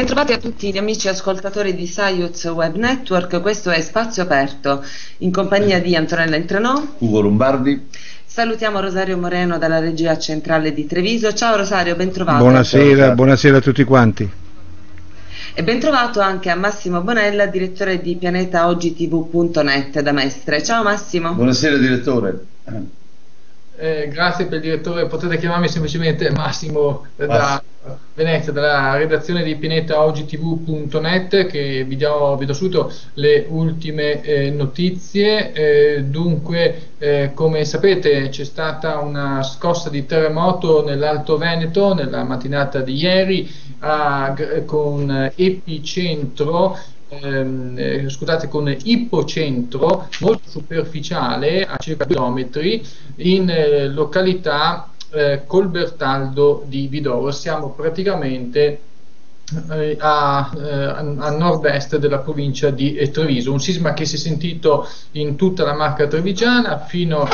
Bentrovati a tutti gli amici ascoltatori di Science Web Network, questo è Spazio Aperto, in compagnia di Antonella Entrenò, Ugo Lombardi. Salutiamo Rosario Moreno dalla regia centrale di Treviso. Ciao Rosario, bentrovato. Buonasera, buonasera a tutti quanti. E bentrovato anche a Massimo Bonella, direttore di pianetaogtv.net da Mestre. Ciao Massimo. Buonasera direttore. Eh, grazie per il direttore, potete chiamarmi semplicemente Massimo da Venezia, dalla redazione di pianetaogtv.net che vi do, vi do subito le ultime eh, notizie. Eh, dunque, eh, come sapete c'è stata una scossa di terremoto nell'Alto Veneto nella mattinata di ieri a, con epicentro ehm, eh, scusate, con ipocentro molto superficiale a circa 2 km in eh, località eh, Colbertaldo di Vidoro. Siamo praticamente eh, a, eh, a, nord-est della provincia di Treviso, un sisma che si è sentito in tutta la Marca Trevigiana fino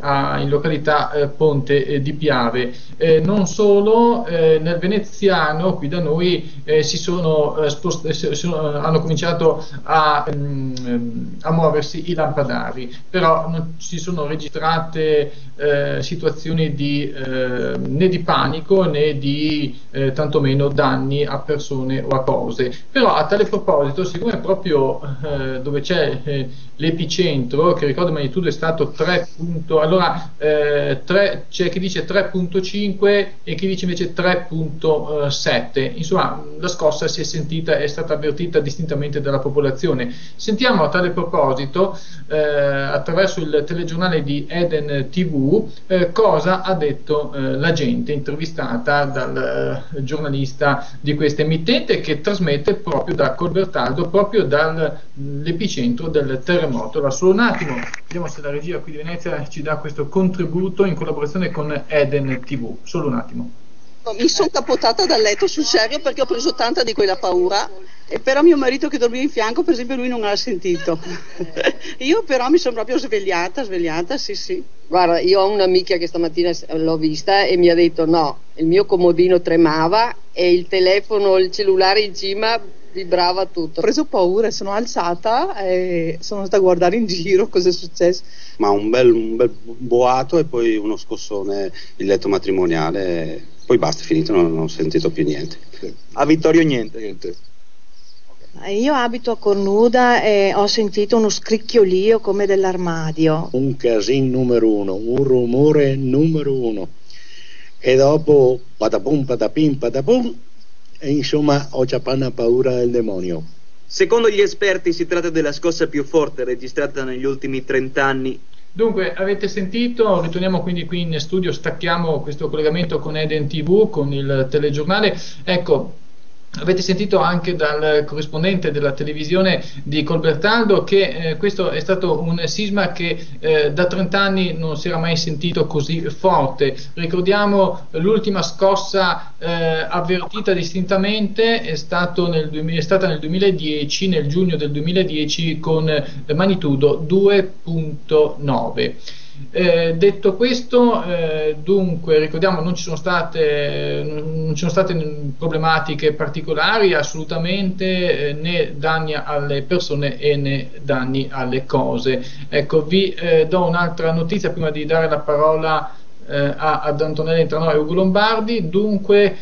a, in località eh, Ponte eh, di Piave. Eh, non solo, eh, nel veneziano qui da noi si sono, spost- sono, hanno cominciato a, um, a, muoversi i lampadari, però non si sono registrate situazioni di, né di panico né di tantomeno danni a persone o a cose. Però a tale proposito, siccome proprio dove c'è l'epicentro, che ricordo magnitudo è stato 3 punto, allora eh, 3, c'è chi dice 3.5 e chi dice invece 3.7, insomma la scossa si è sentita, è stata avvertita distintamente dalla popolazione. Sentiamo a tale proposito, eh, attraverso il telegiornale di Eden TV, eh, cosa ha detto eh, la gente intervistata dal eh, giornalista di questa emittente che trasmette proprio da Colbertaldo, proprio dall'epicentro del terremoto. Allora, solo un attimo, vediamo se la regia qui di Venezia ci dà questo contributo in collaborazione con Eden TV. Solo un attimo. Mi sono capotata dal letto sul serio perché ho preso tanta di quella paura, e però mio marito che dormiva in fianco, per esempio, lui non l'ha sentito. io però mi sono proprio svegliata, svegliata, sì sì. Guarda, io ho un'amica che stamattina l'ho vista e mi ha detto no, il mio comodino tremava e il telefono, il cellulare in cima vibrava tutto. Ho preso paura, sono alzata e sono andata a guardare in giro cosa è successo. Ma un bel, un bel boato e poi uno scossone, il letto matrimoniale, poi basta, finito, non, non ho sentito più niente. A Vittorio niente. niente. Io abito a Cornuda e ho sentito uno scricchiolio come dell'armadio. Un casino numero uno, un rumore numero uno. E dopo patapum patapim patapum e insomma ho già paura del demonio. Secondo gli esperti si tratta della scossa più forte registrata negli ultimi 30 anni. Dunque, avete sentito, ritorniamo quindi qui in studio, stacchiamo questo collegamento con Eden TV, con il telegiornale. Ecco, Avete sentito anche dal corrispondente della televisione di Colbertaldo che eh, questo è stato un sisma che eh, da 30 anni non si era mai sentito così forte. Ricordiamo l'ultima scossa eh, avvertita distintamente è, nel, è, stata nel 2010, nel giugno del 2010 con magnitudo 2.9. Eh, detto questo, eh, dunque, ricordiamo non non ci sono state problematiche particolari, assolutamente, eh, né danni alle persone e né danni alle cose. Ecco, vi eh, do un'altra notizia prima di dare la parola eh, a, ad Antonella Intranò e Ugo Lombardi. Dunque,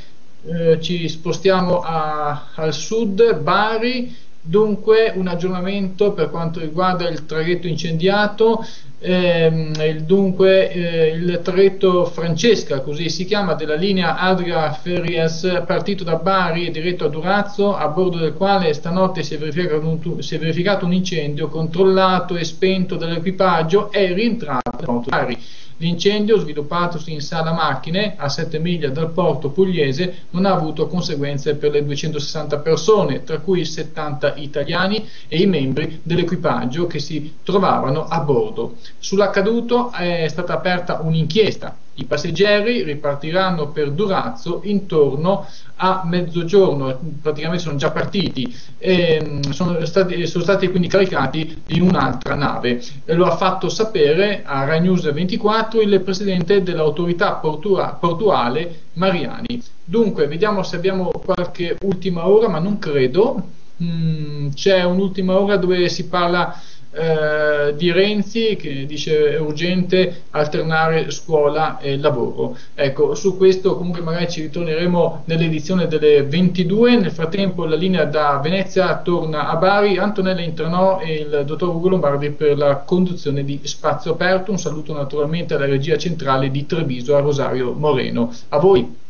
eh, ci spostiamo a, al sud, Bari. Dunque un aggiornamento per quanto riguarda il traghetto incendiato, ehm, dunque eh, il traghetto Francesca, così si chiama, della linea Adria Ferries, partito da Bari e diretto a Durazzo, a bordo del quale stanotte si è verificato un, si è verificato un incendio controllato e spento dall'equipaggio, è rientrato a Bari. L'incendio, sviluppatosi in sala macchine a 7 miglia dal porto pugliese, non ha avuto conseguenze per le 260 persone, tra cui 70 italiani e i membri dell'equipaggio che si trovavano a bordo. Sull'accaduto è stata aperta un'inchiesta i passeggeri ripartiranno per Durazzo intorno a mezzogiorno, praticamente sono già partiti e sono stati, sono stati quindi caricati in un'altra nave. Lo ha fatto sapere a Rai News 24 il presidente dell'autorità portua, portuale Mariani. Dunque, vediamo se abbiamo qualche ultima ora, ma non credo. Mm, c'è un'ultima ora dove si parla eh, di Renzi che dice è urgente alternare scuola e lavoro. Ecco, su questo comunque magari ci ritorneremo nell'edizione delle 22. Nel frattempo la linea da Venezia torna a Bari, Antonella Intranò e il dottor Ugo Lombardi per la conduzione di Spazio Aperto. Un saluto naturalmente alla regia centrale di Treviso a Rosario Moreno. A voi.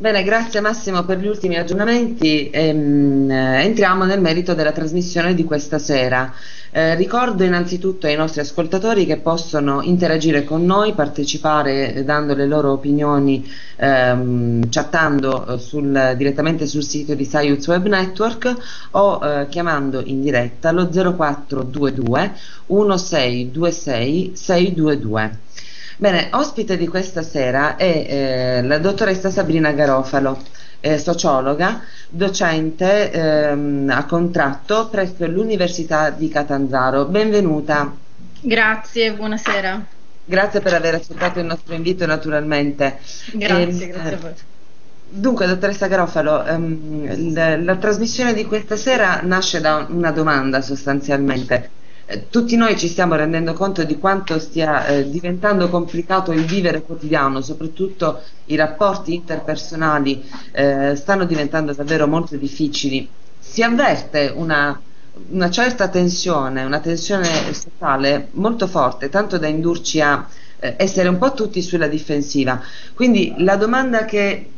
Bene, grazie Massimo per gli ultimi aggiornamenti. Ehm, entriamo nel merito della trasmissione di questa sera. Eh, ricordo innanzitutto ai nostri ascoltatori che possono interagire con noi, partecipare eh, dando le loro opinioni, ehm, chattando eh, sul, direttamente sul sito di Science Web Network o eh, chiamando in diretta lo 0422 1626 622. Bene, ospite di questa sera è eh, la dottoressa Sabrina Garofalo, eh, sociologa, docente ehm, a contratto presso l'Università di Catanzaro. Benvenuta. Grazie, buonasera. Grazie per aver accettato il nostro invito naturalmente. Grazie, eh, grazie a voi. Dunque, dottoressa Garofalo, ehm, la, la trasmissione di questa sera nasce da una domanda sostanzialmente eh, tutti noi ci stiamo rendendo conto di quanto stia eh, diventando complicato il vivere quotidiano, soprattutto i rapporti interpersonali eh, stanno diventando davvero molto difficili. Si avverte una, una certa tensione, una tensione sociale molto forte, tanto da indurci a eh, essere un po' tutti sulla difensiva. Quindi la domanda che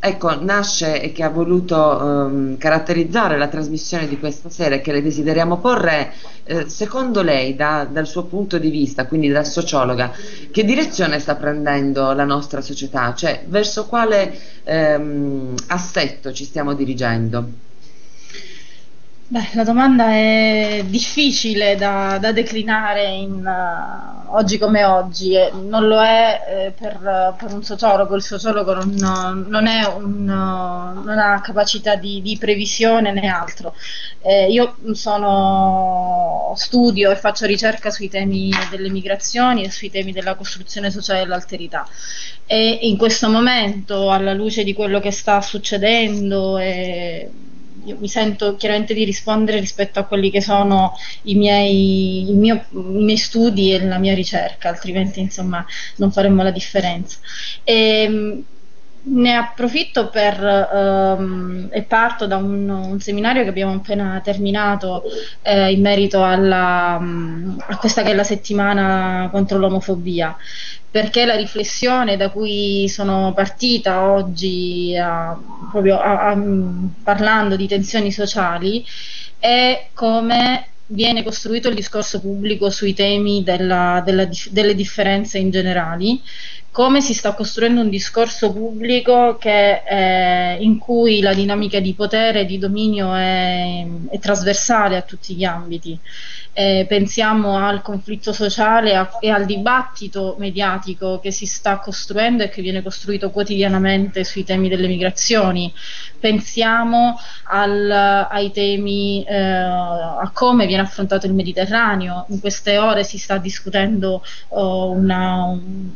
ecco, nasce e che ha voluto um, caratterizzare la trasmissione di questa sera e che le desideriamo porre, eh, secondo lei, da, dal suo punto di vista, quindi da sociologa, che direzione sta prendendo la nostra società? Cioè, verso quale ehm, assetto ci stiamo dirigendo? Beh, la domanda è difficile da, da declinare in, uh, oggi come oggi, e non lo è eh, per, per, un sociologo, il sociologo non, non, un, uh, non ha capacità di, di, previsione né altro. Eh, io sono, studio e faccio ricerca sui temi delle migrazioni e sui temi della costruzione sociale dell'alterità. E in questo momento, alla luce di quello che sta succedendo, e, io mi sento chiaramente di rispondere rispetto a quelli che sono i miei, mio, i miei studi e la mia ricerca, altrimenti insomma non faremmo la differenza. E, ehm, ne approfitto per, um, e parto da un, un, seminario che abbiamo appena terminato eh, in merito alla, um, a questa che è la settimana contro l'omofobia. Perché la riflessione da cui sono partita oggi a, proprio a, a, parlando di tensioni sociali è come viene costruito il discorso pubblico sui temi della, della, delle differenze in generali come si sta costruendo un discorso pubblico che, eh, in cui la dinamica di potere e di dominio è, è trasversale a tutti gli ambiti. Eh, pensiamo al conflitto sociale a, e al dibattito mediatico che si sta costruendo e che viene costruito quotidianamente sui temi delle migrazioni, pensiamo al, ai temi, eh, a come viene affrontato il Mediterraneo, in queste ore si sta discutendo oh, una, un,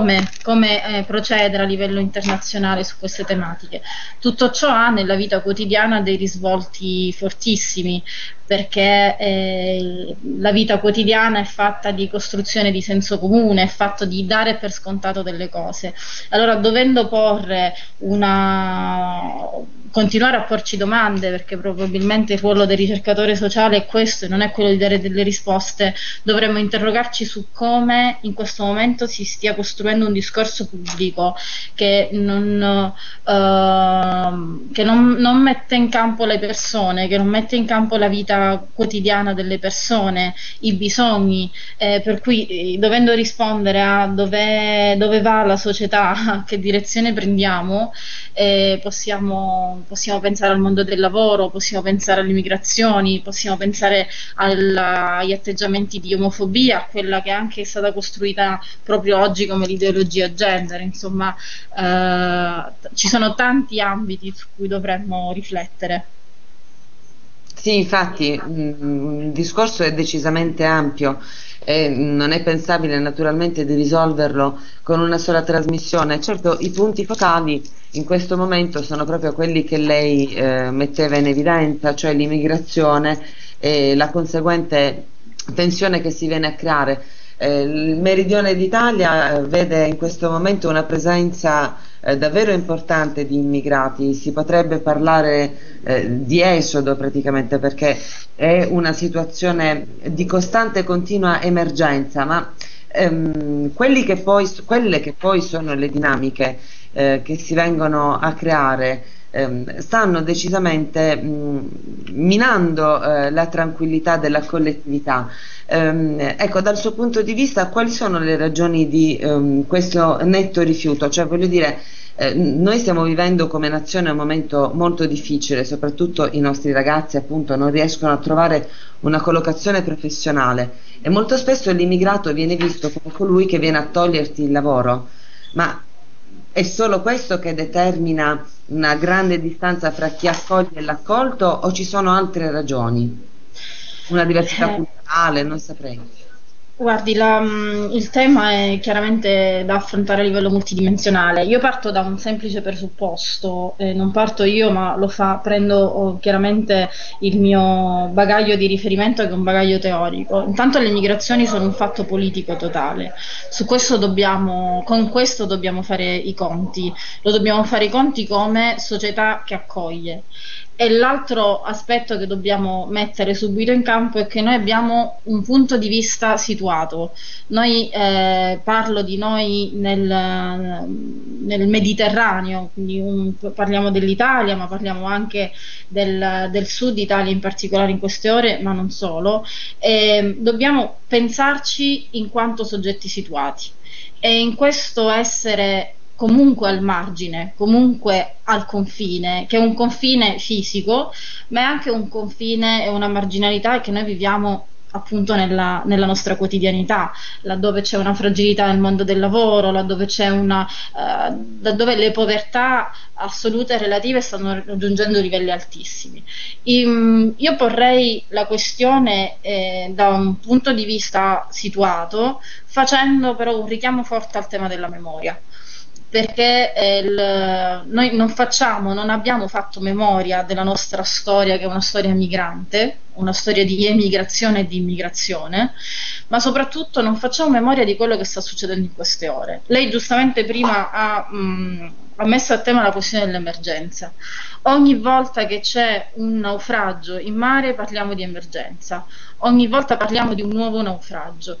come, come eh, procedere a livello internazionale su queste tematiche. Tutto ciò ha nella vita quotidiana dei risvolti fortissimi, perché eh, la vita quotidiana è fatta di costruzione di senso comune, è fatto di dare per scontato delle cose. Allora, dovendo porre una continuare a porci domande, perché probabilmente il ruolo del ricercatore sociale è questo e non è quello di dare delle risposte, dovremmo interrogarci su come in questo momento si stia costruendo un discorso pubblico che non, uh, che non, non mette in campo le persone, che non mette in campo la vita quotidiana delle persone, i bisogni, eh, per cui eh, dovendo rispondere a dove, dove va la società, che direzione prendiamo, eh, possiamo possiamo pensare al mondo del lavoro, possiamo pensare alle migrazioni, possiamo pensare al, agli atteggiamenti di omofobia, quella che anche è stata costruita proprio oggi come l'ideologia gender, insomma eh, ci sono tanti ambiti su cui dovremmo riflettere. Sì, infatti mm, il discorso è decisamente ampio. e non è pensabile naturalmente di risolverlo con una sola trasmissione. Certo, i punti focali in questo momento sono proprio quelli che lei eh, metteva in evidenza, cioè l'immigrazione e la conseguente tensione che si viene a creare. Eh, il meridione d'Italia eh, vede in questo momento una presenza eh, davvero importante di immigrati, si potrebbe parlare di esodo praticamente perché è una situazione di costante e continua emergenza, ma ehm, che poi, quelle che poi sono le dinamiche che si vengono a creare stanno decisamente mh, minando eh, la tranquillità della collettività. Ehm, ecco, dal suo punto di vista, quali sono le ragioni di ehm, questo netto rifiuto? Cioè, voglio dire, eh, noi stiamo vivendo come nazione un momento molto difficile, soprattutto i nostri ragazzi appunto non riescono a trovare una collocazione professionale e molto spesso l'immigrato viene visto come colui che viene a toglierti il lavoro, ma è solo questo che determina una grande distanza fra chi accoglie e l'accolto o ci sono altre ragioni? Una diversità Eh. culturale, non saprei. Guardi, la- mm, il tema è chiaramente da affrontare a livello multidimensionale. Io parto da un semplice presupposto, eh, non parto io, ma lo fa, prendo oh, chiaramente il mio bagaglio di riferimento che è un bagaglio teorico. Intanto le migrazioni sono un fatto politico totale. Questo dobbiamo, con questo dobbiamo fare i conti. Lo dobbiamo fare i conti come società che accoglie. E l'altro aspetto che dobbiamo mettere subito in campo è che noi abbiamo un punto di vista situato. Noi eh, parlo di noi nel, nel Mediterraneo, quindi un- parliamo dell'Italia, ma parliamo anche del, del sud Italia in particolare in queste ore, ma non solo. E dobbiamo pensarci in quanto soggetti situati e in questo essere comunque al margine, comunque al confine, che è un confine fisico, ma è anche un confine e una marginalità che noi viviamo appunto nella, nella nostra quotidianità, laddove c'è una fragilità nel mondo del lavoro, laddove c'è una, eh, laddove le povertà assolute e relative stanno raggiungendo livelli altissimi. Im- io porrei la questione eh, da un punto di vista situato, facendo però un richiamo forte al tema della memoria perché il- noi non facciamo, non abbiamo fatto memoria della nostra storia, che è una storia migrante, una storia di emigrazione e di immigrazione, ma soprattutto non facciamo memoria di quello che sta succedendo in queste ore. Lei giustamente prima ha, mh, ha messo a tema la questione dell'emergenza. Ogni volta che c'è un naufragio in mare parliamo di emergenza, ogni volta parliamo di un nuovo naufragio.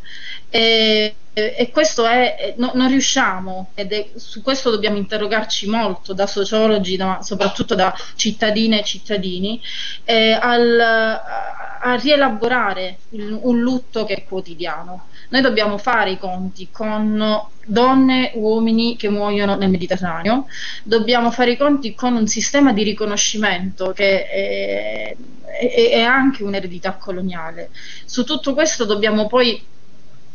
E, e- questo è, no- non riusciamo, ed è, su questo dobbiamo interrogarci molto da sociologi, ma soprattutto da cittadine e cittadini, eh, al- a, a rielaborare il- un lutto che è quotidiano. Noi dobbiamo fare i conti con donne, uomini che muoiono nel Mediterraneo, dobbiamo fare i conti con un sistema di riconoscimento che è, è- è anche un'eredità coloniale. Su tutto questo dobbiamo poi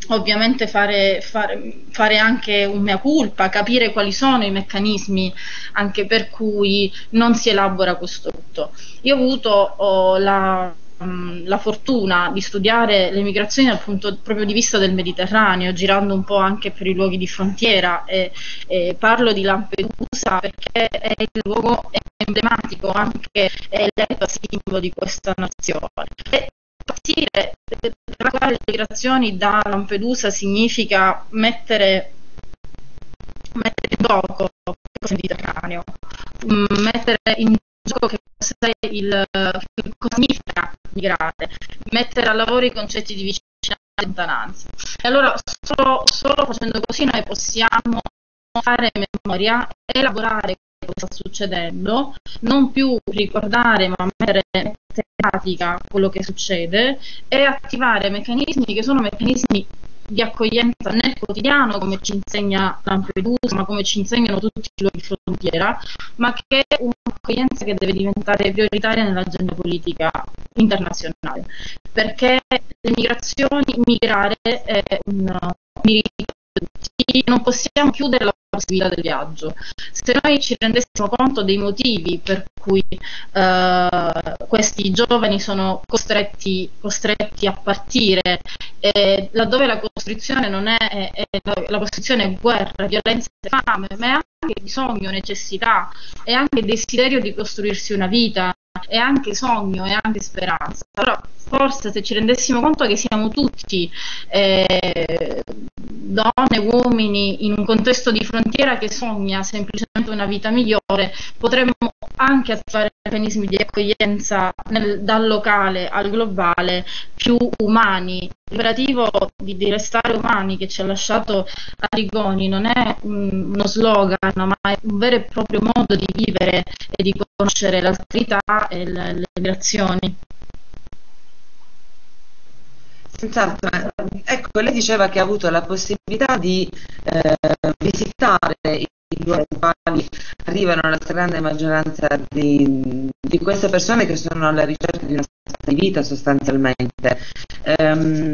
ovviamente fare, fare- fare anche un mea culpa, capire quali sono i meccanismi anche per cui non si elabora questo lutto. Io ho avuto oh, la, mm, la fortuna di studiare le migrazioni dal punto proprio di vista del Mediterraneo, girando un po' anche per i luoghi di frontiera e, e parlo di Lampedusa perché è il luogo emblematico, anche è l'epoca simbolo di questa nazione. E partire, raccontare le migrazioni da Lampedusa significa mettere, mettere in gioco il Mediterraneo, mettere in gioco che cos'è il, che cosa significa migrare, mettere a lavoro i concetti di vicinanza e lontananza. E allora solo, solo facendo così noi possiamo fare memoria, elaborare quello che sta succedendo, non più ricordare ma mettere in pratica quello che succede e attivare meccanismi che sono meccanismi di accoglienza nel quotidiano, come ci insegna Lampedusa, ma come ci insegnano tutti i luoghi frontiera, ma che è un'accoglienza che deve diventare prioritaria nell'agenda politica internazionale, perché le migrazioni, migrare è un di tutti, non possiamo chiudere la possibilità del viaggio. Se noi ci rendessimo conto dei motivi per cui eh, questi giovani sono costretti, costretti a partire, eh, laddove la costrizione non è, è, è la costrizione è guerra, violenza e fame, ma è anche bisogno, necessità e anche desiderio di costruirsi una vita, è anche sogno, è anche speranza. Allora, forse se ci rendessimo conto che siamo tutti eh, donne, uomini in un contesto di frontiera che sogna semplicemente una vita migliore, potremmo anche attivare meccanismi di accoglienza nel, dal locale al globale più umani. L'imperativo di, di, restare umani che ci ha lasciato Arrigoni non è un, uno slogan, ma è un vero e proprio modo di vivere e di conoscere l'alterità e le, le migrazioni. Senz'altro, eh, ecco, lei diceva che ha avuto la possibilità di eh, visitare i luoghi ai quali arrivano la stragrande maggioranza di, di, queste persone che sono alla ricerca di una di vita sostanzialmente. Um,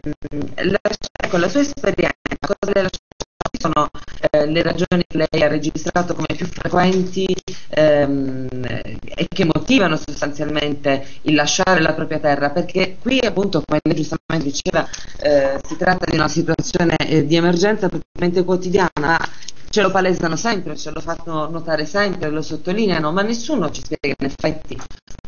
la, ecco, la sua esperienza, cosa le lascia sono eh, le ragioni che lei ha registrato come più frequenti ehm, e che motivano sostanzialmente il lasciare la propria terra, perché qui appunto, come lei giustamente diceva, eh, si tratta di una situazione eh, di emergenza praticamente quotidiana, ce lo palesano sempre, ce lo fanno notare sempre, lo sottolineano, ma nessuno ci spiega in effetti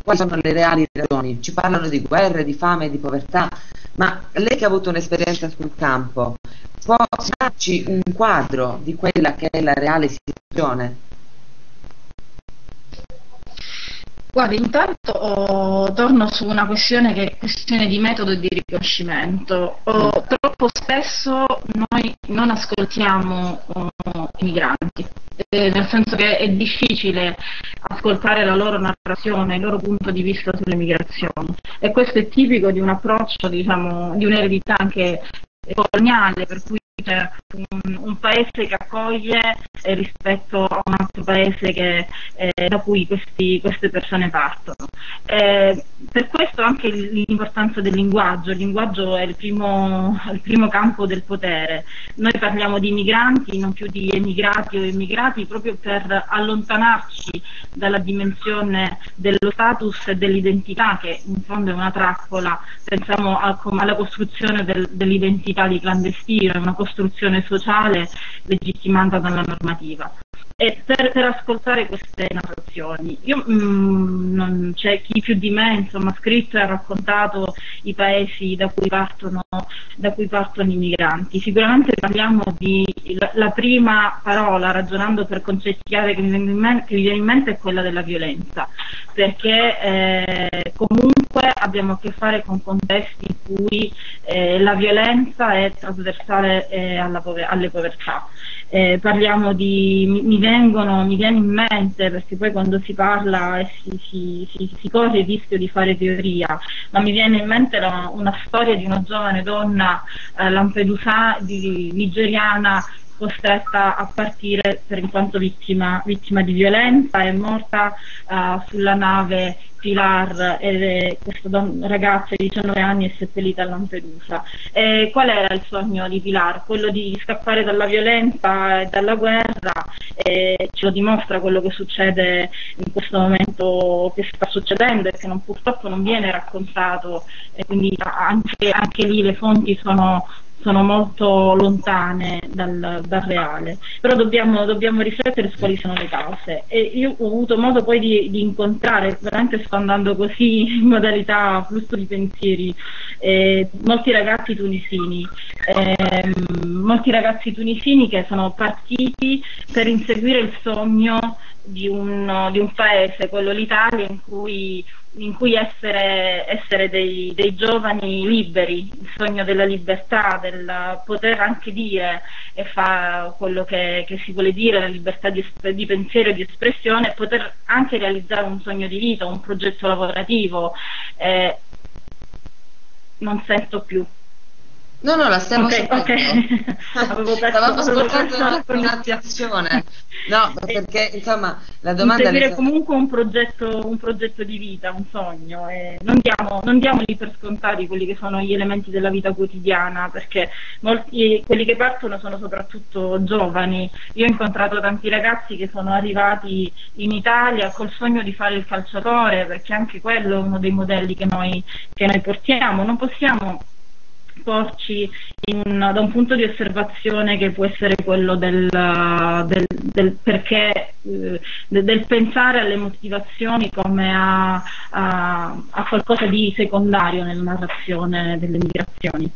quali sono le reali ragioni. Ci parlano di guerre, di fame, di povertà, ma lei che ha avuto un'esperienza sul campo, può darci un quadro di quella che è la reale situazione? Guarda, intanto oh, torno su una questione che è questione di metodo e di riconoscimento. Oh, troppo spesso noi non ascoltiamo oh, i migranti, eh, nel senso che è difficile ascoltare la loro narrazione, il loro punto di vista sulle migrazioni e questo è tipico di un approccio, diciamo, di un'eredità anche coloniale, per cui un, un, paese che accoglie eh, rispetto a un altro paese che, eh, da cui questi, queste persone partono. Eh, per questo anche l'importanza del linguaggio, il linguaggio è il primo, il primo, campo del potere. Noi parliamo di migranti, non più di emigrati o immigrati, proprio per allontanarci dalla dimensione dello status e dell'identità, che in fondo è una trappola, pensiamo a, alla costruzione del, dell'identità di clandestino, è una costruzione sociale legittimata dalla normativa. Per, per ascoltare queste narrazioni, io, mm, non, c'è chi più di me insomma, ha scritto e ha raccontato i paesi da cui partono, da cui partono i migranti. Sicuramente parliamo di la, la prima parola, ragionando per concetti mente, che mi viene in mente, è quella della violenza, perché eh, comunque abbiamo a che fare con contesti in cui eh, la violenza è trasversale eh, pover- alle povertà. Eh, parliamo di, mi, mi, vengono, mi viene in mente, perché poi quando si parla si, si, si, si, corre il rischio di fare teoria, ma mi viene in mente la, una storia di una giovane donna eh, lampedusa, di, nigeriana costretta a partire per in quanto vittima, vittima di violenza, è morta uh, sulla nave Pilar e questa don- ragazza di 19 anni è seppellita a Lampedusa. E qual era il sogno di Pilar? Quello di scappare dalla violenza e dalla guerra e ce lo dimostra quello che succede in questo momento che sta succedendo e che non, purtroppo non viene raccontato e quindi anche, anche lì le fonti sono sono molto lontane dal, dal reale, però dobbiamo, dobbiamo, riflettere su quali sono le cause. E io ho avuto modo poi di, di incontrare, veramente sto andando così in modalità flusso di pensieri, eh, molti ragazzi tunisini, eh, molti ragazzi tunisini che sono partiti per inseguire il sogno di un, di un paese, quello l'Italia, in cui in cui essere, essere dei, dei, giovani liberi, il sogno della libertà, del poter anche dire e fare quello che, che, si vuole dire, la libertà di, di, pensiero e di espressione, poter anche realizzare un sogno di vita, un progetto lavorativo. Eh, non sento più. No, no, la stiamo okay, okay. Avevo perso, Stavamo ascoltando un'attenzione. No, perché insomma la domanda... Seguire le... comunque un progetto, un progetto di vita, un sogno, e non, diamo, non diamoli per scontati quelli che sono gli elementi della vita quotidiana, perché molti, quelli che partono sono soprattutto giovani. Io ho incontrato tanti ragazzi che sono arrivati in Italia col sogno di fare il calciatore, perché anche quello è uno dei modelli che noi, che noi portiamo. Non possiamo porci un, da un punto di osservazione che può essere quello del, del, del perché, eh, del pensare alle motivazioni come a, a, a qualcosa di secondario nella narrazione delle migrazioni.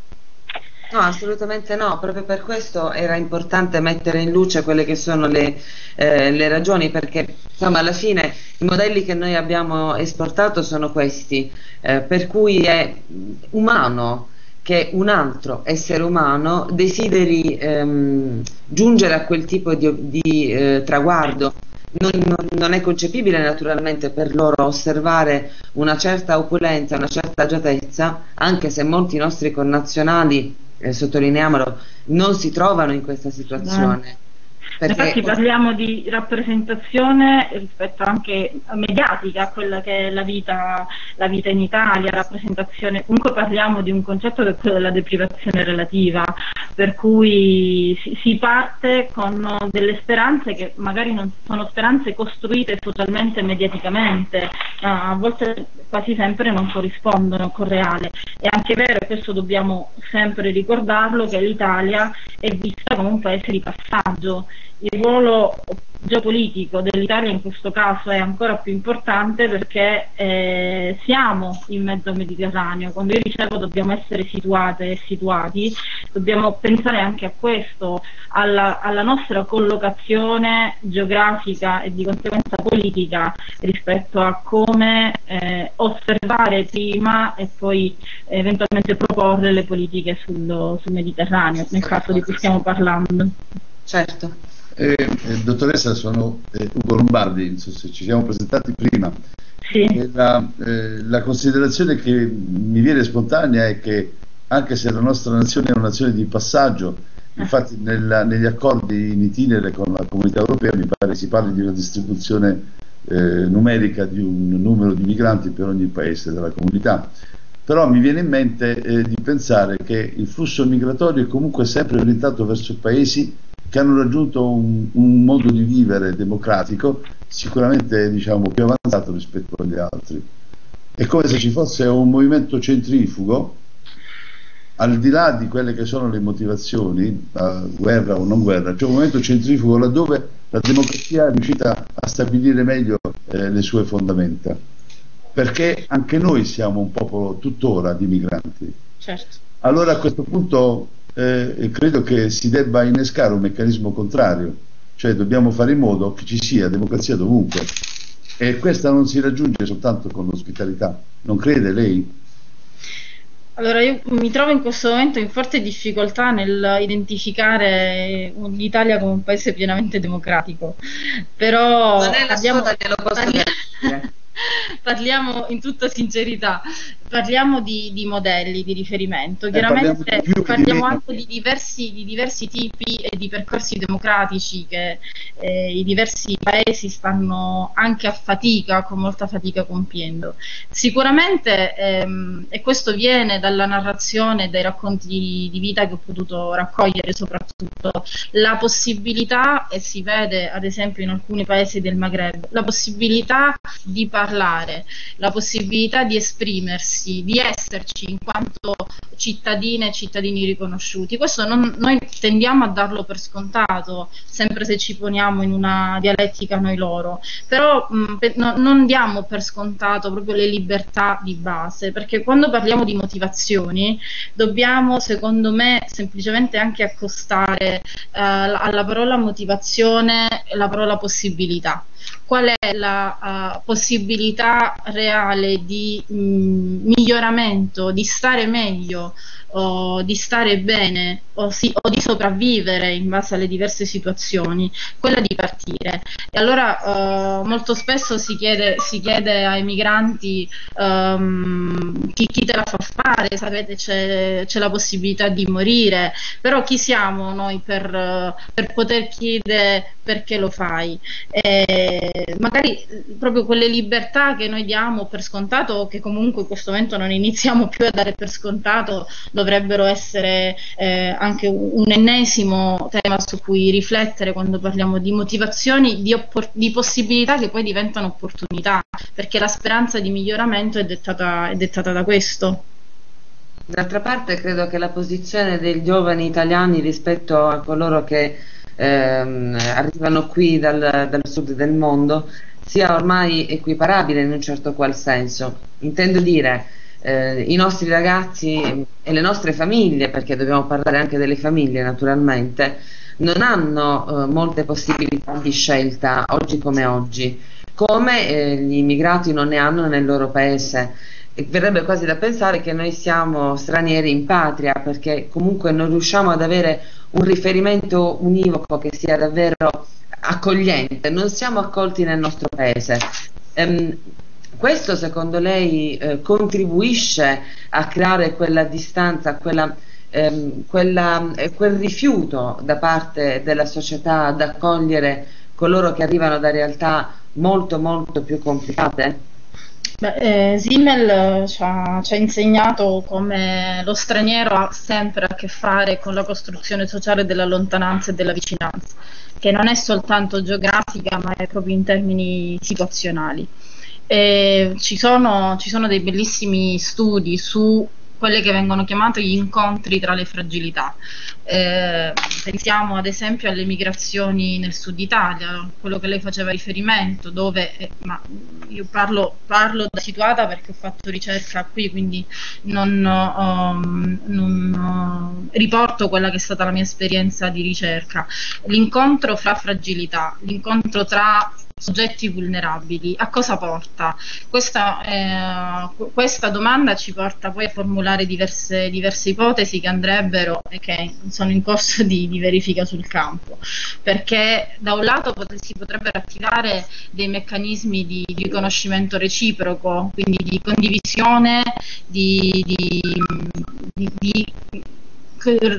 No, assolutamente no, proprio per questo era importante mettere in luce quelle che sono le, eh, le, ragioni, perché insomma alla fine i modelli che noi abbiamo esportato sono questi, eh, per cui è umano che un altro essere umano desideri ehm, giungere a quel tipo di, di eh, traguardo. Non, non, è concepibile naturalmente per loro osservare una certa opulenza, una certa agiatezza, anche se molti nostri connazionali, eh, sottolineiamolo, non si trovano in questa situazione. Perché... Infatti parliamo di rappresentazione rispetto anche mediatica a quella che è la vita, la vita in Italia, rappresentazione, comunque parliamo di un concetto che è quello della deprivazione relativa, per cui si, si parte con delle speranze che magari non sono speranze costruite socialmente e mediaticamente, a volte quasi sempre non corrispondono con reale. È anche vero, e questo dobbiamo sempre ricordarlo, che l'Italia è vista come un paese di passaggio il ruolo geopolitico dell'Italia in questo caso è ancora più importante perché eh, siamo in mezzo al Mediterraneo, quando io dicevo dobbiamo essere situate e situati, dobbiamo pensare anche a questo, alla, alla nostra collocazione geografica e di conseguenza politica rispetto a come eh, osservare prima e poi eventualmente proporre le politiche sul, sul Mediterraneo, nel caso di cui stiamo parlando. Certo. Eh, eh, dottoressa, sono eh, Ugo Lombardi, non so se ci siamo presentati prima. Sì. La, eh, la, considerazione che mi viene spontanea è che anche se la nostra nazione è una nazione di passaggio, eh. infatti nella, negli accordi in itinere con la comunità europea mi pare si parli di una distribuzione eh, numerica di un numero di migranti per ogni paese della comunità. Però mi viene in mente di pensare che il flusso migratorio è comunque sempre orientato verso paesi che hanno raggiunto un, un modo di vivere democratico sicuramente diciamo, più avanzato rispetto agli altri. È come se ci fosse un movimento centrifugo, al di là di quelle che sono le motivazioni, guerra o non guerra, c'è un movimento centrifugo laddove la democrazia è riuscita a stabilire meglio eh, le sue fondamenta, perché anche noi siamo un popolo tuttora di migranti. Certo. Allora a questo punto eh, credo che si debba innescare un meccanismo contrario, cioè dobbiamo fare in modo che ci sia democrazia dovunque e questa non si raggiunge soltanto con l'ospitalità, non crede lei? Allora, io mi trovo in questo momento in forte difficoltà nel identificare l'Italia come un paese pienamente democratico, però non è la abbiamo... sua, glielo posso dire. parliamo in tutta sincerità, parliamo di, di modelli di riferimento, eh, chiaramente parliamo, di parliamo anche di diversi, di diversi, tipi e di percorsi democratici che eh, i diversi paesi stanno anche a fatica, con molta fatica compiendo. Sicuramente, ehm, e questo viene dalla narrazione, dai racconti di, di vita che ho potuto raccogliere soprattutto, la possibilità, e si vede ad esempio in alcuni paesi del Maghreb, la possibilità di parlare, la possibilità di esprimersi, di esserci in quanto cittadine e cittadini riconosciuti. Questo non, noi tendiamo a darlo per scontato, sempre se ci poniamo in una dialettica noi loro, però mh, per, no, non diamo per scontato proprio le libertà di base, perché quando parliamo di motivazioni dobbiamo, secondo me, semplicemente anche accostare eh, alla parola motivazione la parola possibilità qual è la uh, possibilità reale di mh, miglioramento, di stare meglio o di stare bene o, si, o, di sopravvivere in base alle diverse situazioni, quella di partire. E allora uh, molto spesso si chiede, si chiede ai migranti um, chi, chi, te la fa fare, sapete c'è, c'è, la possibilità di morire, però chi siamo noi per, per poter chiedere perché lo fai? E magari proprio quelle libertà che noi diamo per scontato, che comunque in questo momento non iniziamo più a dare per scontato, dovrebbero essere eh, anche un ennesimo tema su cui riflettere quando parliamo di motivazioni, di, oppor- di possibilità che poi diventano opportunità, perché la speranza di miglioramento è dettata, è dettata da questo. D'altra parte credo che la posizione dei giovani italiani rispetto a coloro che ehm, arrivano qui dal, dal, sud del mondo sia ormai equiparabile in un certo qual senso. Intendo dire, eh, i nostri ragazzi e le nostre famiglie, perché dobbiamo parlare anche delle famiglie naturalmente, non hanno eh, molte possibilità di scelta oggi come oggi, come eh, gli immigrati non ne hanno nel loro paese. E verrebbe quasi da pensare che noi siamo stranieri in patria perché comunque non riusciamo ad avere un riferimento univoco che sia davvero accogliente, non siamo accolti nel nostro paese. Ehm, questo secondo lei eh, contribuisce a creare quella distanza, quella, ehm, quella, eh, quel rifiuto da parte della società ad accogliere coloro che arrivano da realtà molto molto più complicate? Beh, eh, Simmel ci ha, ci ha, insegnato come lo straniero ha sempre a che fare con la costruzione sociale della lontananza e della vicinanza, che non è soltanto geografica ma è proprio in termini situazionali. E ci, sono, ci sono dei bellissimi studi su quelle che vengono chiamate gli incontri tra le fragilità. Eh, pensiamo ad esempio alle migrazioni nel sud Italia, quello che lei faceva riferimento, dove, eh, ma io parlo, parlo, da situata perché ho fatto ricerca qui, quindi non, um, non uh, riporto quella che è stata la mia esperienza di ricerca. L'incontro fra fragilità, l'incontro tra soggetti vulnerabili. A cosa porta? Questa, eh, questa, domanda ci porta poi a formulare diverse, diverse, ipotesi che andrebbero e che sono in corso di, di, verifica sul campo, perché da un lato si potrebbero attivare dei meccanismi di, di riconoscimento reciproco, quindi di condivisione, di, di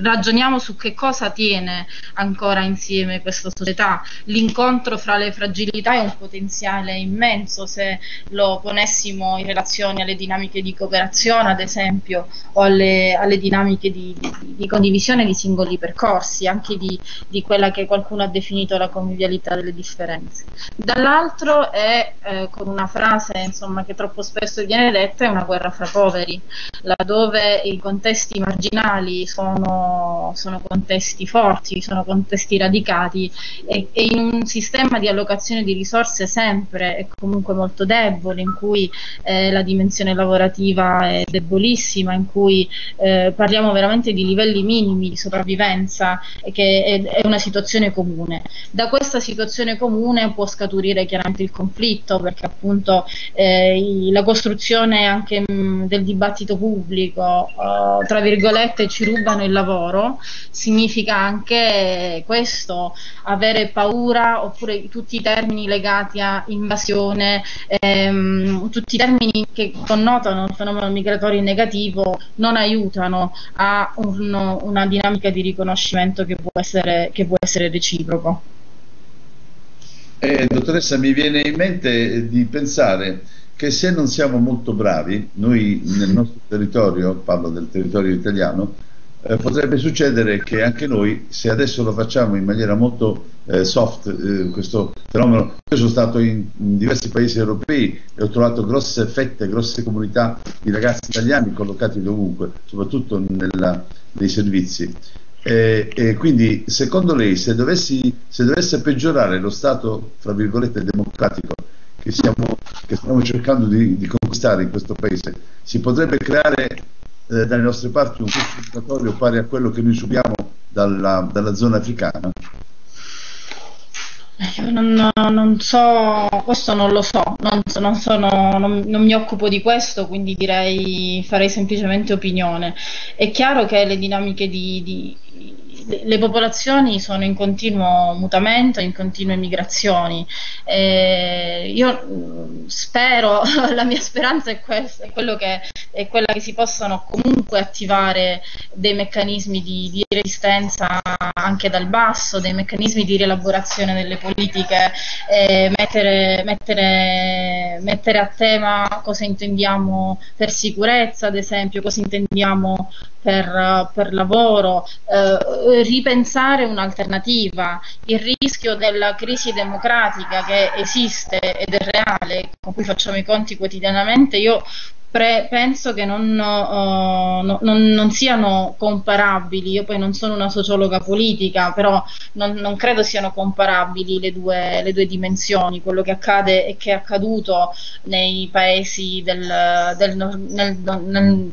ragioniamo su che cosa tiene ancora insieme questa società. L'incontro fra le fragilità è un potenziale immenso se lo ponessimo in relazione alle dinamiche di cooperazione, ad esempio, o alle, alle dinamiche di, di, di, condivisione di singoli percorsi, anche di, di, quella che qualcuno ha definito la convivialità delle differenze. Dall'altro è, eh, con una frase insomma, che troppo spesso viene detta, è una guerra fra poveri, laddove i contesti marginali sono sono, sono contesti forti, sono contesti radicati e, e, in un sistema di allocazione di risorse sempre e comunque molto debole, in cui eh, la dimensione lavorativa è debolissima, in cui eh, parliamo veramente di livelli minimi di sopravvivenza che è, è, una situazione comune. Da questa situazione comune può scaturire chiaramente il conflitto perché appunto eh, la costruzione anche mh, del dibattito pubblico, uh, tra virgolette, ci rubano il lavoro, significa anche questo, avere paura oppure tutti i termini legati a invasione, ehm, tutti i termini che connotano il fenomeno migratorio negativo non aiutano a un, una dinamica di riconoscimento che può essere, che può essere reciproco. Eh, dottoressa, mi viene in mente di pensare che se non siamo molto bravi, noi nel nostro territorio, parlo del territorio italiano, eh, potrebbe succedere che anche noi, se adesso lo facciamo in maniera molto eh, soft, eh, questo fenomeno, io sono stato in, in, diversi paesi europei e ho trovato grosse fette, grosse comunità di ragazzi italiani collocati dovunque, soprattutto nella, nei servizi. E, e quindi, secondo lei, se, dovessi, se dovesse peggiorare lo Stato, fra virgolette, democratico che, siamo, che stiamo cercando di, di conquistare in questo paese, si potrebbe creare eh, dalle nostre parti un flusso migratorio pari a quello che noi subiamo dalla, dalla zona africana? Non, non, so, questo non lo so, non, non, sono, non, mi occupo di questo, quindi direi farei semplicemente opinione. È chiaro che le dinamiche di, di le popolazioni sono in continuo mutamento, in continue migrazioni. Eh, io mm, spero, la mia speranza è, questa, è, che, è, quella che si possano comunque attivare dei meccanismi di, di, resistenza anche dal basso, dei meccanismi di rielaborazione delle politiche, eh, mettere, mettere, mettere a tema cosa intendiamo per sicurezza, ad esempio, cosa intendiamo per, per lavoro, eh, ripensare un'alternativa. Il rischio della crisi democratica che esiste ed è reale, con cui facciamo i conti quotidianamente, io Pre- penso che non, uh, no, non, non, siano comparabili. Io poi non sono una sociologa politica, però non, non credo siano comparabili le due, le due, dimensioni, quello che accade e che è accaduto nei paesi del, del, nel, nel,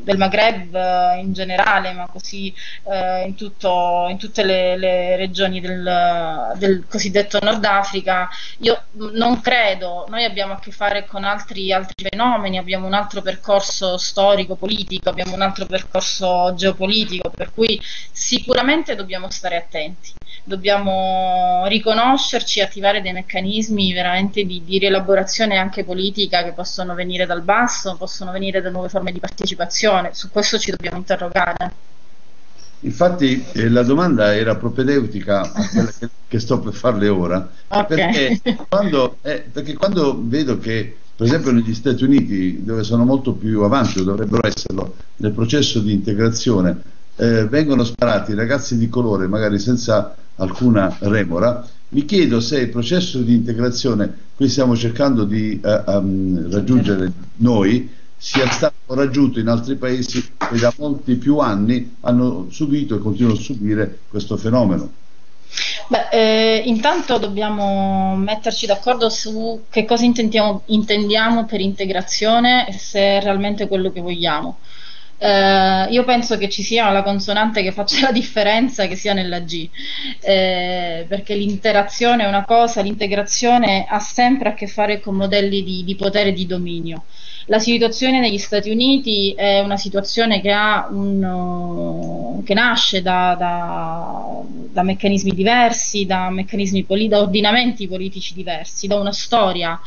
del Maghreb eh, in generale, ma così uh, in, tutto, in, tutte le, le regioni del, del, cosiddetto Nord Africa. Io non credo, noi abbiamo a che fare con altri, altri fenomeni, abbiamo un altro percorso storico-politico, abbiamo un altro percorso geopolitico, per cui sicuramente dobbiamo stare attenti, dobbiamo riconoscerci e attivare dei meccanismi veramente di, di rielaborazione anche politica che possono venire dal basso, possono venire da nuove forme di partecipazione, su questo ci dobbiamo interrogare. Infatti eh, la domanda era propedeutica a quella che, che sto per farle ora, okay. perché, quando, eh, perché quando vedo che per esempio negli Stati Uniti, dove sono molto più avanti o dovrebbero esserlo nel processo di integrazione, eh, vengono sparati ragazzi di colore, magari senza alcuna remora, mi chiedo se il processo di integrazione che stiamo cercando di uh, um, raggiungere noi sia stato raggiunto in altri paesi che da molti più anni hanno subito e continuano a subire questo fenomeno. Beh, eh, intanto dobbiamo metterci d'accordo su che cosa intendiamo, intendiamo, per integrazione e se è realmente quello che vogliamo. Eh, io penso che ci sia la consonante che faccia la differenza, che sia nella G, eh, perché l'interazione è una cosa, l'integrazione ha sempre a che fare con modelli di, di potere e di dominio. La situazione negli Stati Uniti è una situazione che, un, che nasce da, da, da, meccanismi diversi, da, meccanismi poli, da ordinamenti politici diversi, da una storia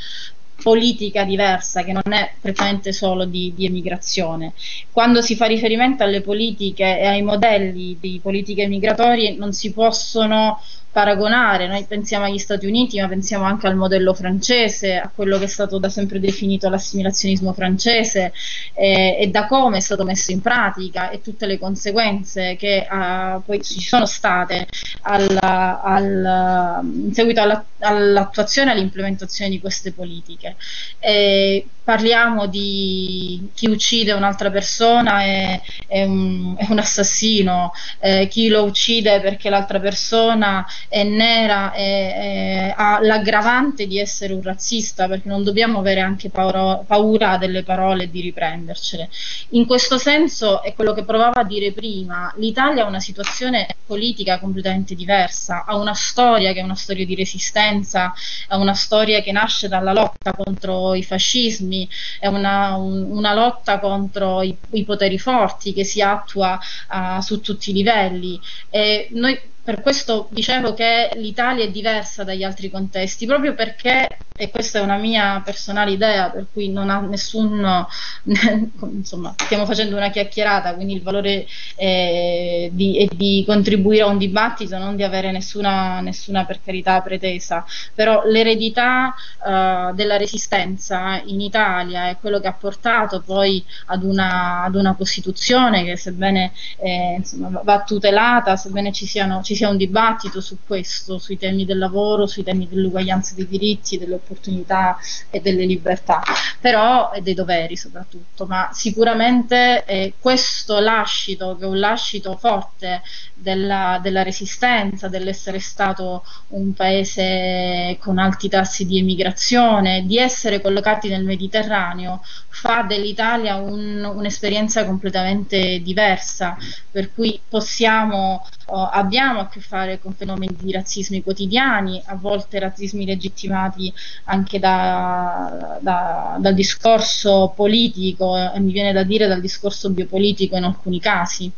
politica diversa che non è prettamente solo di, di, emigrazione. Quando si fa riferimento alle politiche e ai modelli di politiche migratorie non si possono paragonare, noi pensiamo agli Stati Uniti ma pensiamo anche al modello francese, a quello che è stato da sempre definito l'assimilazionismo francese eh, e da come è stato messo in pratica e tutte le conseguenze che uh, poi ci sono state alla, alla, in seguito alla, all'attuazione e all'implementazione di queste politiche. Eh, parliamo di chi uccide un'altra persona è, è, un, è un, assassino, eh, chi lo uccide perché l'altra persona è nera e ha l'aggravante di essere un razzista, perché non dobbiamo avere anche paura, paura delle parole e di riprendercele. In questo senso è quello che provavo a dire prima, l'Italia ha una situazione politica completamente diversa, ha una storia che è una storia di resistenza, ha una storia che nasce dalla lotta contro i fascismi, è una, un, una lotta contro i, i, poteri forti che si attua uh, su tutti i livelli. E noi per questo dicevo che l'Italia è diversa dagli altri contesti, proprio perché, e questa è una mia personale idea, per cui non ha nessun, insomma, stiamo facendo una chiacchierata, quindi il valore eh, di, è di contribuire a un dibattito, non di avere nessuna, nessuna per carità pretesa, però l'eredità eh, della resistenza in Italia è quello che ha portato poi ad una, ad una Costituzione che sebbene eh, insomma, va tutelata, sebbene ci siano ci sia un dibattito su questo, sui temi del lavoro, sui temi dell'uguaglianza dei diritti, delle opportunità e delle libertà, però e dei doveri soprattutto, ma sicuramente eh, questo lascito, che è un lascito forte della, della resistenza, dell'essere stato un paese con alti tassi di emigrazione, di essere collocati nel Mediterraneo, fa dell'Italia un, un'esperienza completamente diversa, per cui possiamo oh, abbiamo a che fare con fenomeni di razzismi quotidiani, a volte razzismi legittimati anche da, da, dal discorso politico e mi viene da dire dal discorso biopolitico in alcuni casi.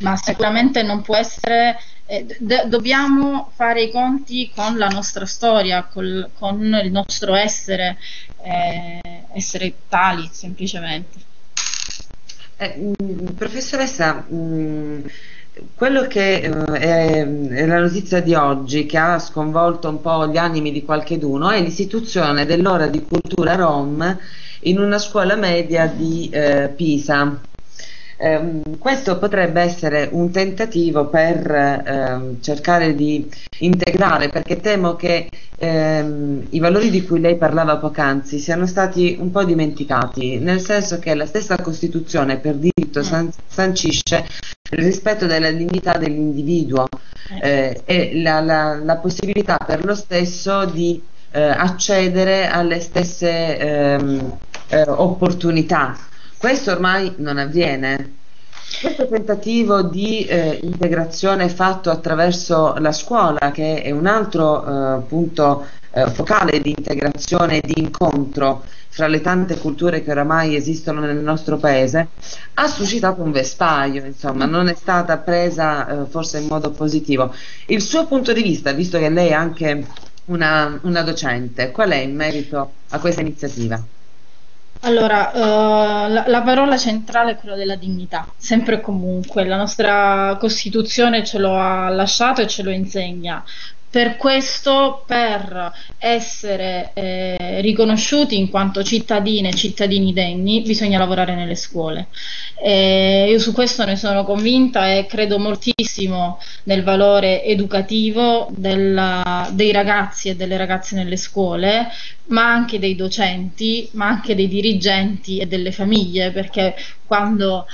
Ma sicuramente non può essere eh, dobbiamo fare i conti con la nostra storia, col, con il nostro essere, eh, essere tali semplicemente. Eh, mh, professoressa, mh, quello che eh, è, è, la notizia di oggi che ha sconvolto un po' gli animi di qualcheduno è l'istituzione dell'ora di cultura rom in una scuola media di eh, Pisa. Eh, questo potrebbe essere un tentativo per eh, cercare di integrare, perché temo che ehm, i valori di cui lei parlava poc'anzi siano stati un po' dimenticati, nel senso che la stessa Costituzione per diritto san- sancisce il rispetto della dignità dell'individuo eh, e la, la, la, possibilità per lo stesso di eh, accedere alle stesse ehm, eh, opportunità questo ormai non avviene. Questo tentativo di eh, integrazione fatto attraverso la scuola, che è un altro eh, punto eh, focale di integrazione e di incontro fra le tante culture che oramai esistono nel nostro paese, ha suscitato un vespaio, insomma, non è stata presa eh, forse in modo positivo. Il suo punto di vista, visto che lei è anche una, una docente, qual è in merito a questa iniziativa? Allora, uh, la, la, parola centrale è quella della dignità, sempre e comunque. La nostra Costituzione ce lo ha lasciato e ce lo insegna. Per questo, per essere eh, riconosciuti in quanto cittadine e cittadini degni, bisogna lavorare nelle scuole. Eh, io su questo ne sono convinta e credo moltissimo nel valore educativo della, dei ragazzi e delle ragazze nelle scuole, ma anche dei docenti, ma anche dei dirigenti e delle famiglie, perché quando,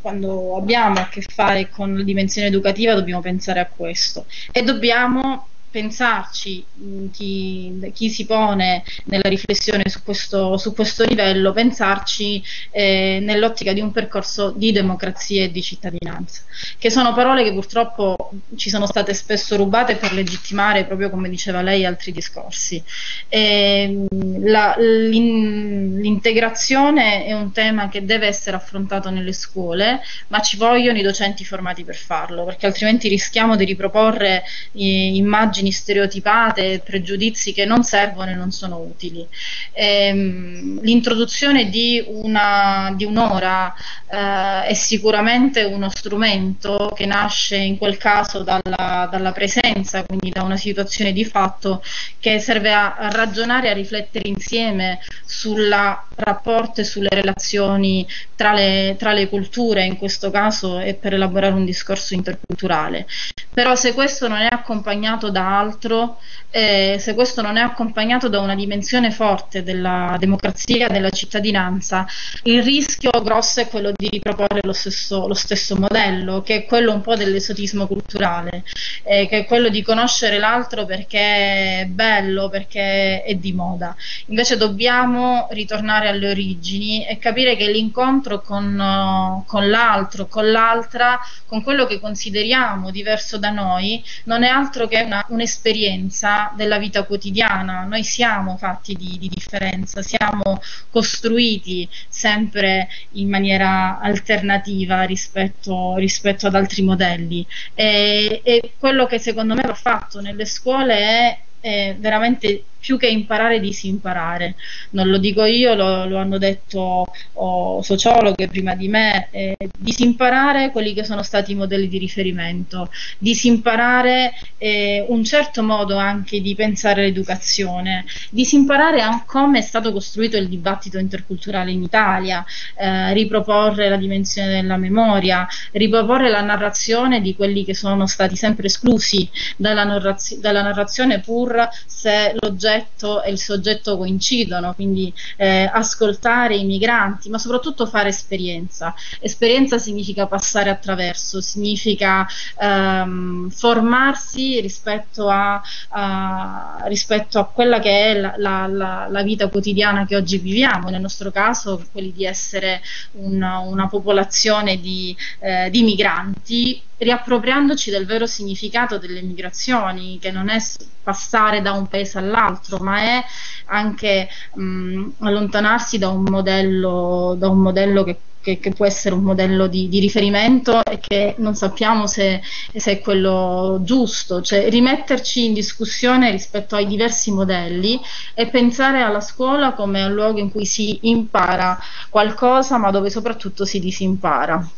quando abbiamo a che fare con la dimensione educativa dobbiamo pensare a questo. E dobbiamo pensarci mm, chi, chi, si pone nella riflessione su questo, su questo livello, pensarci eh, nell'ottica di un percorso di democrazia e di cittadinanza, che sono parole che purtroppo ci sono state spesso rubate per legittimare, proprio come diceva lei, altri discorsi. E, la, l'in, l'integrazione è un tema che deve essere affrontato nelle scuole, ma ci vogliono i docenti formati per farlo, perché altrimenti rischiamo di riproporre eh, immagini immagini stereotipate, pregiudizi che non servono e non sono utili. Ehm, l'introduzione di, una, di un'ora eh, è sicuramente uno strumento che nasce in quel caso dalla, dalla, presenza, quindi da una situazione di fatto che serve a, ragionare, a riflettere insieme sul rapporto e sulle relazioni tra le, tra le culture, in questo caso e per elaborare un discorso interculturale. Però se questo non è accompagnato da altro, eh, se questo non è accompagnato da una dimensione forte della democrazia, della cittadinanza, il rischio grosso è quello di riproporre lo stesso, lo stesso modello, che è quello un po' dell'esotismo culturale, eh, che è quello di conoscere l'altro perché è bello, perché è di moda. Invece dobbiamo ritornare alle origini e capire che l'incontro con, con l'altro, con l'altra, con quello che consideriamo diverso da noi, non è altro che una, un'esperienza della vita quotidiana, noi siamo fatti di, di differenza, siamo costruiti sempre in maniera alternativa rispetto, rispetto ad altri modelli. E, e quello che secondo me va fatto nelle scuole è è veramente più che imparare disimparare. Non lo dico io, lo, lo hanno detto oh, sociologhe prima di me, eh, disimparare quelli che sono stati i modelli di riferimento, disimparare eh, un certo modo anche di pensare l'educazione, disimparare come è stato costruito il dibattito interculturale in Italia, eh, riproporre la dimensione della memoria, riproporre la narrazione di quelli che sono stati sempre esclusi dalla, narraz- dalla narrazione pur se l'oggetto soggetto e il soggetto coincidono, quindi eh, ascoltare i migranti, ma soprattutto fare esperienza. Esperienza significa passare attraverso, significa ehm, formarsi rispetto a, a, rispetto a, quella che è la, la, la, la, vita quotidiana che oggi viviamo, nel nostro caso quelli di essere una, una popolazione di, eh, di migranti riappropriandoci del vero significato delle migrazioni, che non è passare da un paese all'altro, ma è anche mh, allontanarsi da un modello, da un modello che, che, che, può essere un modello di, di, riferimento e che non sappiamo se, se, è quello giusto, cioè rimetterci in discussione rispetto ai diversi modelli e pensare alla scuola come un luogo in cui si impara qualcosa, ma dove soprattutto si disimpara.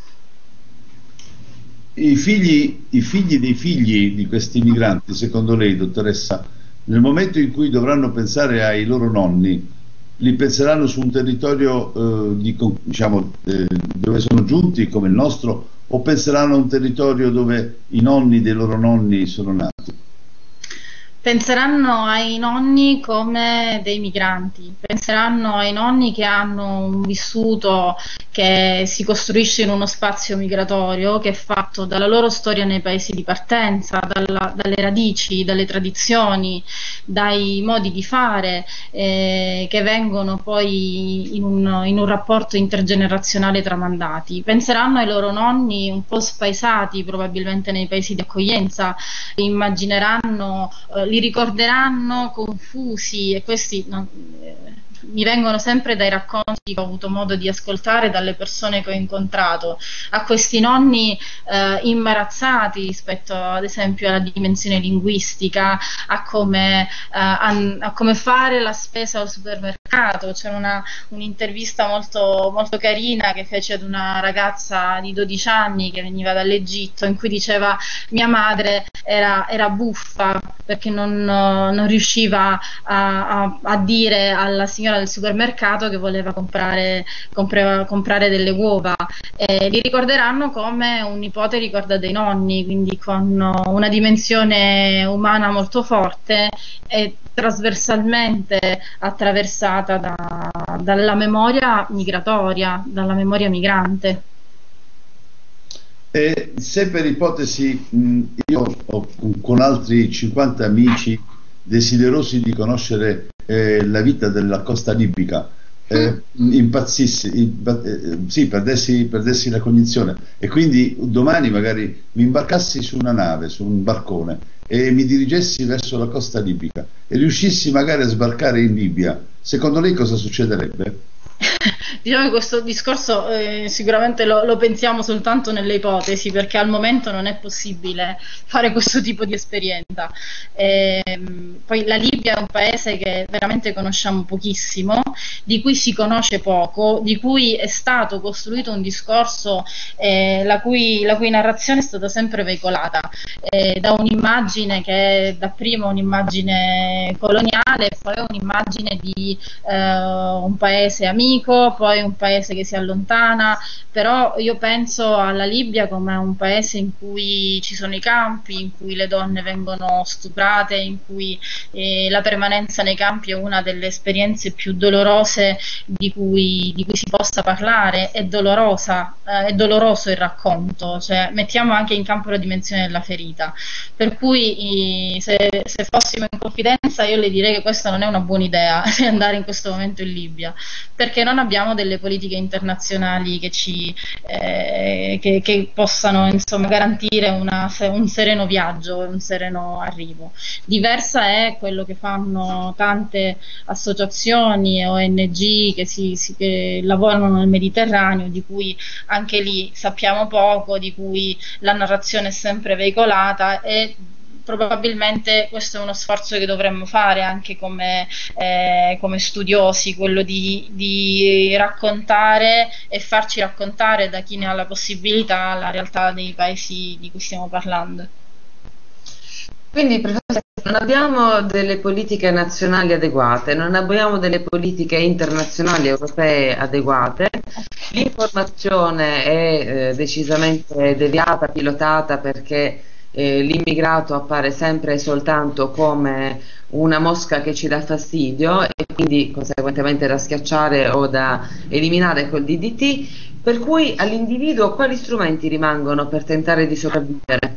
I figli, i figli dei figli di questi migranti, secondo lei, dottoressa, nel momento in cui dovranno pensare ai loro nonni, li penseranno su un territorio eh, di, diciamo, eh, dove sono giunti come il nostro o penseranno a un territorio dove i nonni dei loro nonni sono nati? Penseranno ai nonni come dei migranti, penseranno ai nonni che hanno un vissuto che si costruisce in uno spazio migratorio che è fatto dalla loro storia nei paesi di partenza, dalla, dalle radici, dalle tradizioni, dai modi di fare eh, che vengono poi in un, in un rapporto intergenerazionale tramandati. Penseranno ai loro nonni un po' spaesati probabilmente nei paesi di accoglienza, immagineranno eh, li ricorderanno confusi e questi non, eh, mi vengono sempre dai racconti che ho avuto modo di ascoltare dalle persone che ho incontrato, a questi nonni eh, imbarazzati rispetto ad esempio alla dimensione linguistica, a come, eh, a, a come fare la spesa al supermercato. C'era un'intervista molto, molto carina che fece ad una ragazza di 12 anni che veniva dall'Egitto in cui diceva mia madre era, era buffa perché non, non riusciva a, a, a dire alla signora signora del supermercato che voleva comprare, comprare, comprare delle uova. Eh, li ricorderanno come un nipote ricorda dei nonni, quindi con una dimensione umana molto forte e trasversalmente attraversata da, dalla memoria migratoria, dalla memoria migrante. E se per ipotesi io ho con altri 50 amici desiderosi di conoscere eh, la vita della costa libica, eh, impazzissi, eh, sì, perdessi, perdessi, la cognizione. E quindi domani magari mi imbarcassi su una nave, su un barcone e mi dirigessi verso la costa libica e riuscissi magari a sbarcare in Libia, secondo lei cosa succederebbe? diciamo che questo discorso eh, sicuramente lo, lo, pensiamo soltanto nelle ipotesi perché al momento non è possibile fare questo tipo di esperienza. E, ehm, poi la Libia è un paese che veramente conosciamo pochissimo, di cui si conosce poco, di cui è stato costruito un discorso eh, la, cui, la, cui, narrazione è stata sempre veicolata eh, da un'immagine che è dapprima un'immagine coloniale, poi un'immagine di eh, un paese amico, poi un paese che si allontana, però io penso alla Libia come un paese in cui ci sono i campi, in cui le donne vengono stuprate, in cui eh, la permanenza nei campi è una delle esperienze più dolorose di cui, di cui si possa parlare, è dolorosa, eh, è doloroso il racconto, cioè mettiamo anche in campo la dimensione della ferita, per cui se, se fossimo in confidenza io le direi che questa non è una buona idea andare in questo momento in Libia, perché non abbiamo delle politiche internazionali che, ci, eh, che, che possano insomma, garantire una, un sereno viaggio un sereno arrivo. Diversa è quello che fanno tante associazioni e ONG che, si, si, che lavorano nel Mediterraneo, di cui anche lì sappiamo poco, di cui la narrazione è sempre veicolata e probabilmente questo è uno sforzo che dovremmo fare anche come, eh, come studiosi, quello di, di, raccontare e farci raccontare da chi ne ha la possibilità la realtà dei paesi di cui stiamo parlando. Quindi, non abbiamo delle politiche nazionali adeguate, non abbiamo delle politiche internazionali europee adeguate, l'informazione è eh, decisamente deviata, pilotata perché eh, l'immigrato appare sempre soltanto come una mosca che ci dà fastidio e quindi conseguentemente da schiacciare o da eliminare col DDT, per cui all'individuo quali strumenti rimangono per tentare di sopravvivere?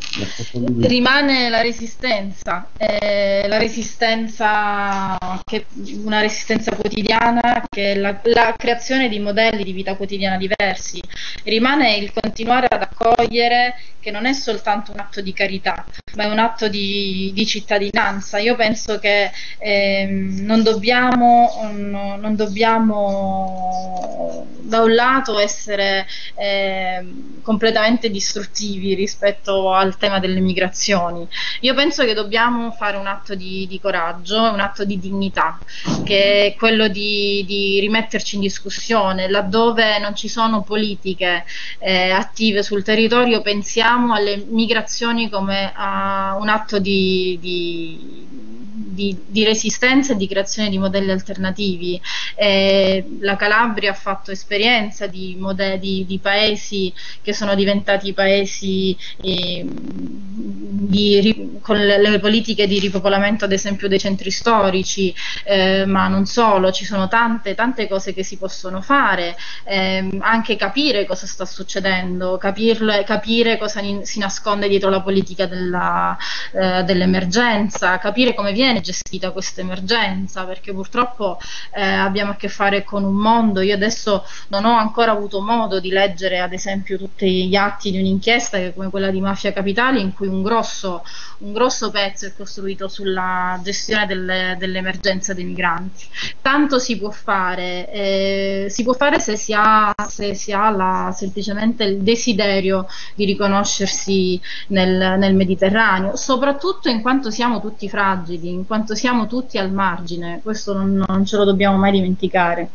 Rimane la resistenza, eh, la resistenza che, una resistenza quotidiana che è la, la creazione di modelli di vita quotidiana diversi. Rimane il continuare ad accogliere che non è soltanto un atto di carità, ma è un atto di, di cittadinanza. Io penso che eh, non, dobbiamo, non, non, dobbiamo, da un lato essere eh, completamente distruttivi rispetto al tema delle migrazioni. Io penso che dobbiamo fare un atto di, di coraggio, un atto di dignità, che è quello di, di rimetterci in discussione, laddove non ci sono politiche eh, attive sul territorio, pensiamo alle migrazioni come a un atto di, di, di, di resistenza e di creazione di modelli alternativi. Eh, la Calabria ha fatto esperienza di, modelli, paesi che sono diventati paesi eh, con le, le, politiche di ripopolamento ad esempio dei centri storici, eh, ma non solo, ci sono tante, tante cose che si possono fare, ehm, anche capire cosa sta succedendo, capirle, capire cosa si nasconde dietro la politica della, eh, dell'emergenza, capire come viene gestita questa emergenza, perché purtroppo eh, abbiamo a che fare con un mondo, io adesso non ho ancora avuto modo di leggere ad esempio tutti gli atti di un'inchiesta come quella di Mafia Capitali in cui un grosso, un grosso pezzo è costruito sulla gestione delle, dell'emergenza dei migranti. Tanto si può fare, eh, si può fare se si ha, se si ha la, semplicemente il desiderio di riconoscersi nel, nel Mediterraneo, soprattutto in quanto siamo tutti fragili, in quanto siamo tutti al margine, questo non, non ce lo dobbiamo mai dimenticare.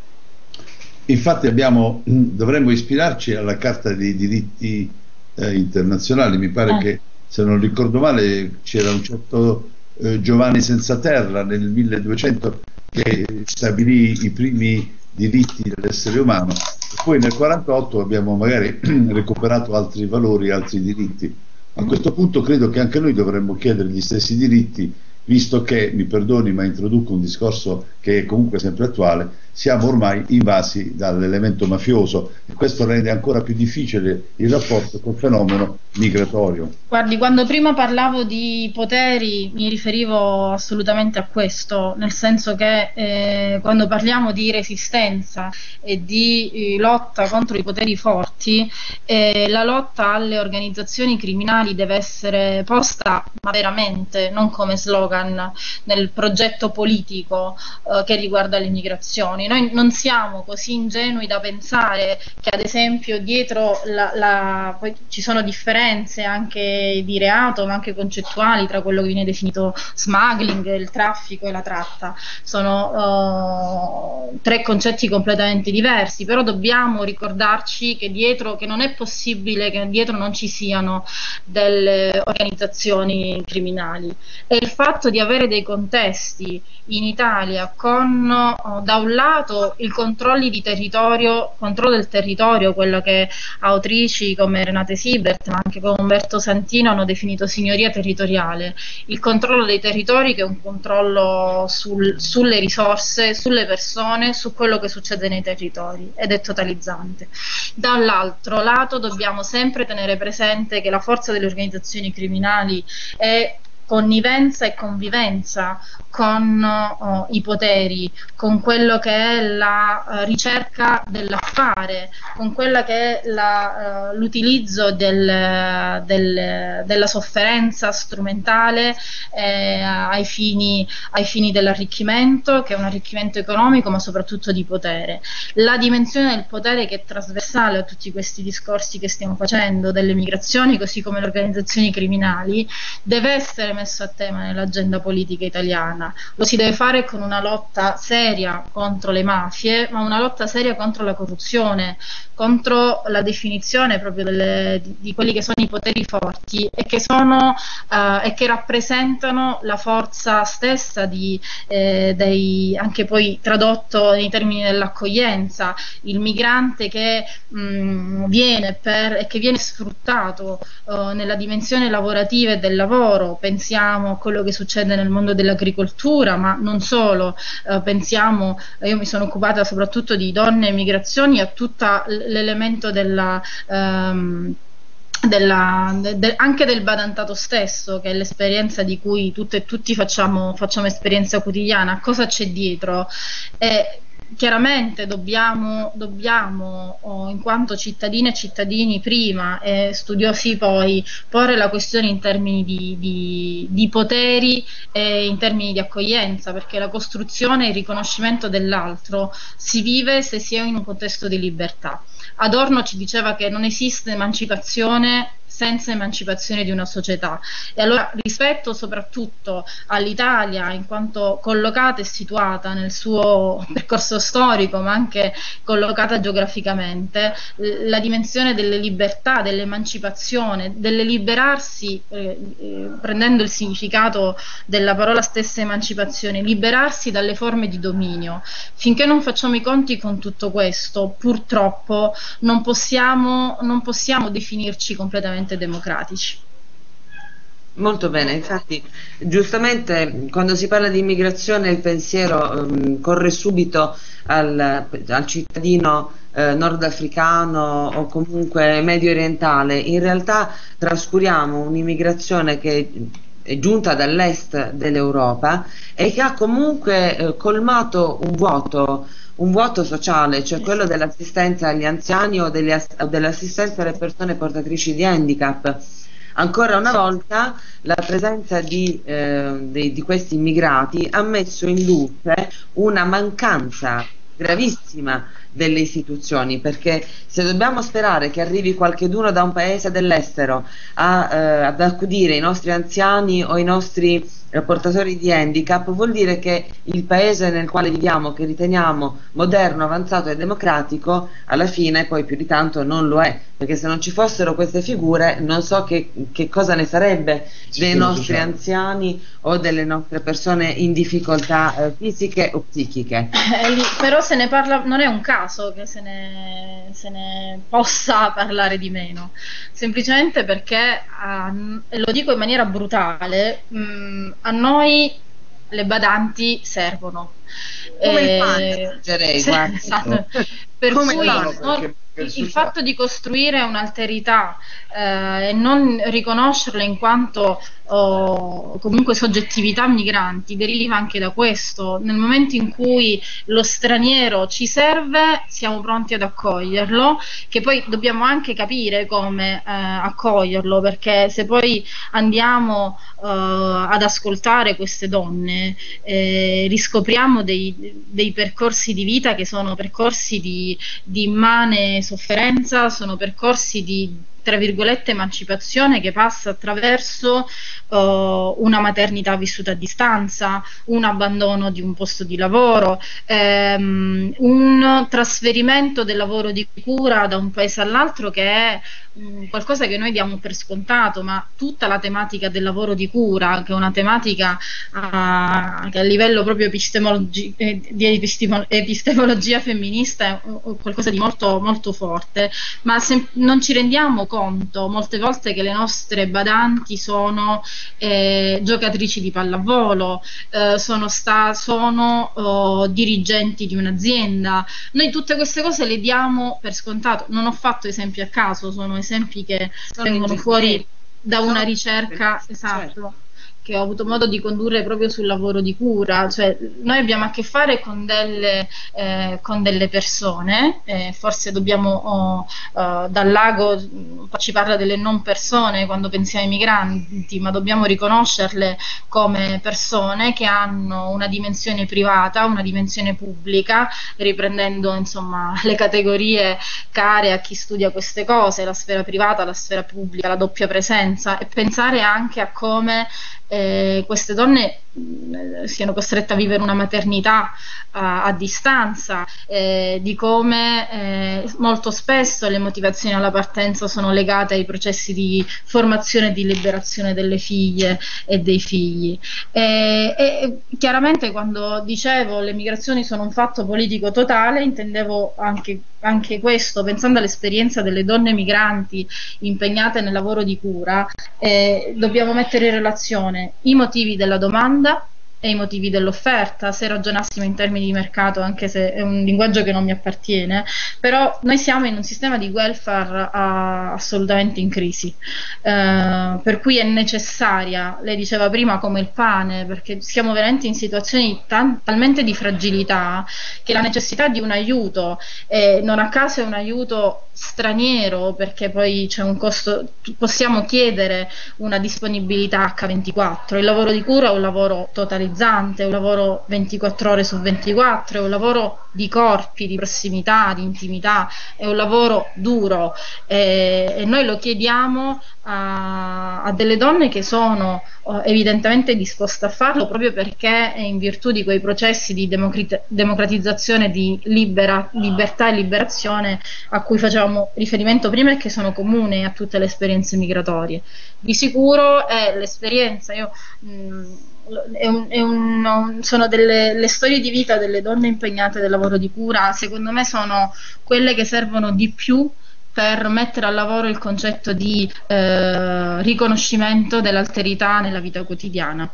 Infatti abbiamo, dovremmo ispirarci alla Carta dei diritti eh, internazionali, mi pare eh. che se non ricordo male c'era un certo eh, Giovanni Senza Terra nel 1200 che stabilì i primi diritti dell'essere umano poi nel 1948 abbiamo magari recuperato altri valori, altri diritti. A questo punto credo che anche noi dovremmo chiedere gli stessi diritti visto che, mi perdoni ma introduco un discorso che è comunque sempre attuale, siamo ormai invasi dall'elemento mafioso e questo rende ancora più difficile il rapporto col fenomeno migratorio. Guardi, quando prima parlavo di poteri mi riferivo assolutamente a questo, nel senso che eh, quando parliamo di resistenza e di eh, lotta contro i poteri forti, eh, la lotta alle organizzazioni criminali deve essere posta ma veramente, non come slogan nel progetto politico eh, che riguarda le migrazioni. Noi non siamo così ingenui da pensare che ad esempio dietro la, la, ci sono differenze anche di reato ma anche concettuali tra quello che viene definito smuggling, il traffico e la tratta. Sono uh, tre concetti completamente diversi, però dobbiamo ricordarci che dietro che non è possibile che dietro non ci siano delle organizzazioni criminali e il fatto di avere dei contesti in Italia con oh, da un lato i controlli di territorio, controllo del territorio, quello che autrici come Renate Siebert ma anche come Umberto Santino hanno definito signoria territoriale, il controllo dei territori che è un controllo sul, sulle risorse, sulle persone, su quello che succede nei territori ed è totalizzante. Dall'altro lato dobbiamo sempre tenere presente che la forza delle organizzazioni criminali è connivenza e convivenza con oh, i poteri, con quello che è la uh, ricerca dell'affare, con quello che è uh, l'utilizzo del, del, della sofferenza strumentale eh, ai, fini, ai, fini, dell'arricchimento, che è un arricchimento economico ma soprattutto di potere. La dimensione del potere che è trasversale a tutti questi discorsi che stiamo facendo, delle migrazioni così come le organizzazioni criminali, deve essere messo a tema nell'agenda politica italiana quotidiana. Lo si deve fare con una lotta seria contro le mafie, ma una lotta seria contro la corruzione, contro la definizione proprio delle, di, quelli che sono i poteri forti e che, sono, uh, e che rappresentano la forza stessa di, eh, dei, anche poi tradotto nei termini dell'accoglienza, il migrante che mh, mm, viene per, e che viene sfruttato uh, nella dimensione lavorativa e del lavoro, pensiamo a quello che succede nel mondo dell'agricoltura, ma non solo, uh, pensiamo, io mi sono occupata soprattutto di donne e migrazioni, a tutto l'elemento della... Um, della, de, anche del badantato stesso, che è l'esperienza di cui tutte e tutti facciamo, facciamo esperienza quotidiana, cosa c'è dietro? E chiaramente dobbiamo, dobbiamo oh, in quanto cittadine e cittadini prima e studiosi poi, porre la questione in termini di, di, di poteri e in termini di accoglienza, perché la costruzione e il riconoscimento dell'altro si vive se si è in un contesto di libertà. Adorno ci diceva che non esiste emancipazione senza emancipazione di una società. E allora rispetto soprattutto all'Italia in quanto collocata e situata nel suo percorso storico, ma anche collocata geograficamente, la dimensione delle libertà, dell'emancipazione, delle liberarsi, eh, eh, prendendo il significato della parola stessa emancipazione, liberarsi dalle forme di dominio. Finché non facciamo i conti con tutto questo, purtroppo non possiamo, non possiamo definirci completamente assolutamente democratici. Molto bene, infatti giustamente quando si parla di immigrazione il pensiero um, corre subito al, al cittadino eh, nordafricano o comunque medio orientale, in realtà trascuriamo un'immigrazione che è giunta dall'est dell'Europa e che ha comunque eh, colmato un vuoto un vuoto sociale, cioè quello dell'assistenza agli anziani o, o dell'assistenza alle persone portatrici di handicap. Ancora una volta la presenza di, eh, di, di questi immigrati ha messo in luce una mancanza gravissima delle istituzioni perché se dobbiamo sperare che arrivi qualcheduno da un paese dell'estero a, eh, ad accudire i nostri anziani o i nostri portatori di handicap vuol dire che il paese nel quale viviamo, che riteniamo moderno, avanzato e democratico, alla fine poi più di tanto non lo è, perché se non ci fossero queste figure non so che, che cosa ne sarebbe dei nostri anziani o delle nostre persone in difficoltà eh, fisiche o psichiche. Eh, però se ne parla, non è un caso che se ne, se ne possa parlare di meno, semplicemente perché, uh, e lo dico in maniera brutale, mh, mm, a noi le badanti servono. Come eh, il pane, direi, esatto. Per Come cui no, il fatto di costruire un'alterità eh, e non riconoscerla in quanto oh, comunque soggettività migranti deriva anche da questo. Nel momento in cui lo straniero ci serve, siamo pronti ad accoglierlo, che poi dobbiamo anche capire come eh, accoglierlo, perché se poi andiamo eh, ad ascoltare queste donne, eh, riscopriamo dei, dei, percorsi di vita che sono percorsi di, di immane sofferenza, sono percorsi di tra virgolette emancipazione che passa attraverso uh, una maternità vissuta a distanza, un abbandono di un posto di lavoro, ehm, un trasferimento del lavoro di cura da un paese all'altro che è mh, qualcosa che noi diamo per scontato, ma tutta la tematica del lavoro di cura, che è una tematica uh, che a livello proprio epistemologi- eh, di epistemolo- epistemologia femminista è qualcosa di molto, molto forte, ma se non ci rendiamo conto molte volte che le nostre badanti sono eh, giocatrici di pallavolo, eh, sono, sta- sono oh, dirigenti di un'azienda. Noi tutte queste cose le diamo per scontato. Non ho fatto esempi a caso, sono esempi che sono vengono fuori da una ricerca, esatto. Certo che ho avuto modo di condurre proprio sul lavoro di cura, cioè noi abbiamo a che fare con delle, eh, con delle persone, eh, forse dobbiamo, oh, uh, dal lago ci parla delle non persone quando pensiamo ai migranti, ma dobbiamo riconoscerle come persone che hanno una dimensione privata, una dimensione pubblica, riprendendo insomma le categorie care a chi studia queste cose, la sfera privata, la sfera pubblica, la doppia presenza e pensare anche a come eh, queste donne siano costrette a vivere una maternità a, a distanza, eh, di come eh, molto spesso le motivazioni alla partenza sono legate ai processi di formazione e di liberazione delle figlie e dei figli. E, e chiaramente quando dicevo le migrazioni sono un fatto politico totale, intendevo anche, anche questo, pensando all'esperienza delle donne migranti impegnate nel lavoro di cura, eh, dobbiamo mettere in relazione i motivi della domanda anda e i motivi dell'offerta, se ragionassimo in termini di mercato, anche se è un linguaggio che non mi appartiene, però noi siamo in un sistema di welfare uh, assolutamente in crisi, uh, per cui è necessaria, lei diceva prima come il pane, perché siamo veramente in situazioni tan- talmente di fragilità che la necessità di un aiuto, e non a caso è un aiuto straniero perché poi c'è un costo, possiamo chiedere una disponibilità H24, il lavoro di cura è un lavoro totalizzante, è un lavoro 24 ore su 24, è un lavoro di corpi, di prossimità, di intimità, è un lavoro duro e, e noi lo chiediamo a, a, delle donne che sono uh, evidentemente disposte a farlo proprio perché in virtù di quei processi di democratizzazione, di libera, libertà e liberazione a cui facevamo riferimento prima e che sono comuni a tutte le esperienze migratorie. Di sicuro è l'esperienza, io mh, è un, è un, sono delle le storie di vita delle donne impegnate nel lavoro di cura, secondo me sono quelle che servono di più per mettere al lavoro il concetto di eh, riconoscimento dell'alterità nella vita quotidiana.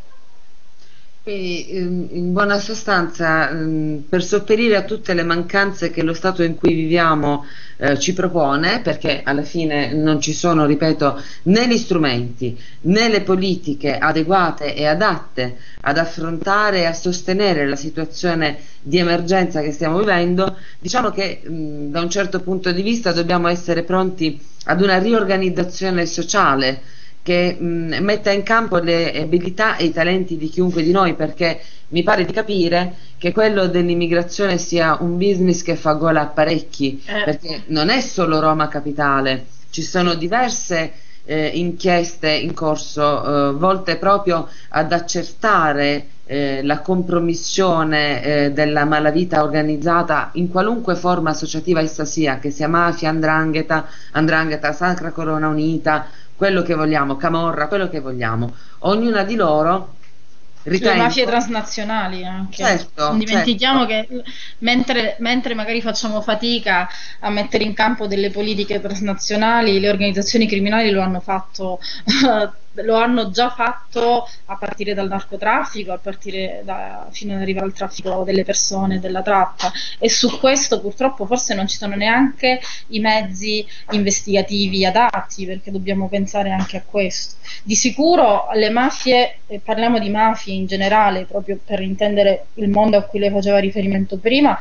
Quindi, ehm, in buona sostanza, ehm, per sopperire a tutte le mancanze che lo Stato in cui viviamo eh, ci propone, perché alla fine non ci sono, ripeto, né gli strumenti né le politiche adeguate e adatte ad affrontare e a sostenere la situazione di emergenza che stiamo vivendo, diciamo che mh, da un certo punto di vista dobbiamo essere pronti ad una riorganizzazione sociale che mh, metta in campo le abilità e i talenti di chiunque di noi perché mi pare di capire che quello dell'immigrazione sia un business che fa gola a parecchi eh. perché non è solo Roma capitale ci sono diverse eh, inchieste in corso eh, volte proprio ad accertare eh, la compromissione eh, della malavita organizzata in qualunque forma associativa essa sia, che sia mafia, andrangheta, andrangheta, Sacra Corona Unita, quello che vogliamo, Camorra, quello che vogliamo. Ognuna di loro ritengo... Le mafie transnazionali anche. Certo, non dimentichiamo certo. che mentre, mentre, magari facciamo fatica a mettere in campo delle politiche transnazionali, le organizzazioni criminali lo hanno fatto lo hanno già fatto a partire dal narcotraffico, a partire da, fino ad arrivare al traffico delle persone, della tratta e su questo purtroppo forse non ci sono neanche i mezzi investigativi adatti perché dobbiamo pensare anche a questo. Di sicuro le mafie, e parliamo di mafie in generale proprio per intendere il mondo a cui lei faceva riferimento prima,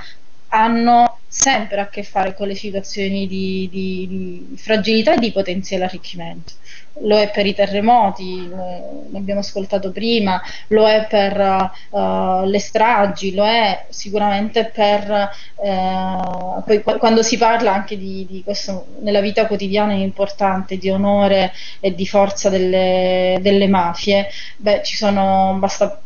hanno sempre a che fare con le situazioni di, di, di fragilità e di potenziale arricchimento lo è per i terremoti, ne abbiamo ascoltato prima, lo è per uh, le stragi, lo è sicuramente per uh, poi quando si parla anche di, di, questo nella vita quotidiana è importante di onore e di forza delle, delle mafie, beh, ci sono basta,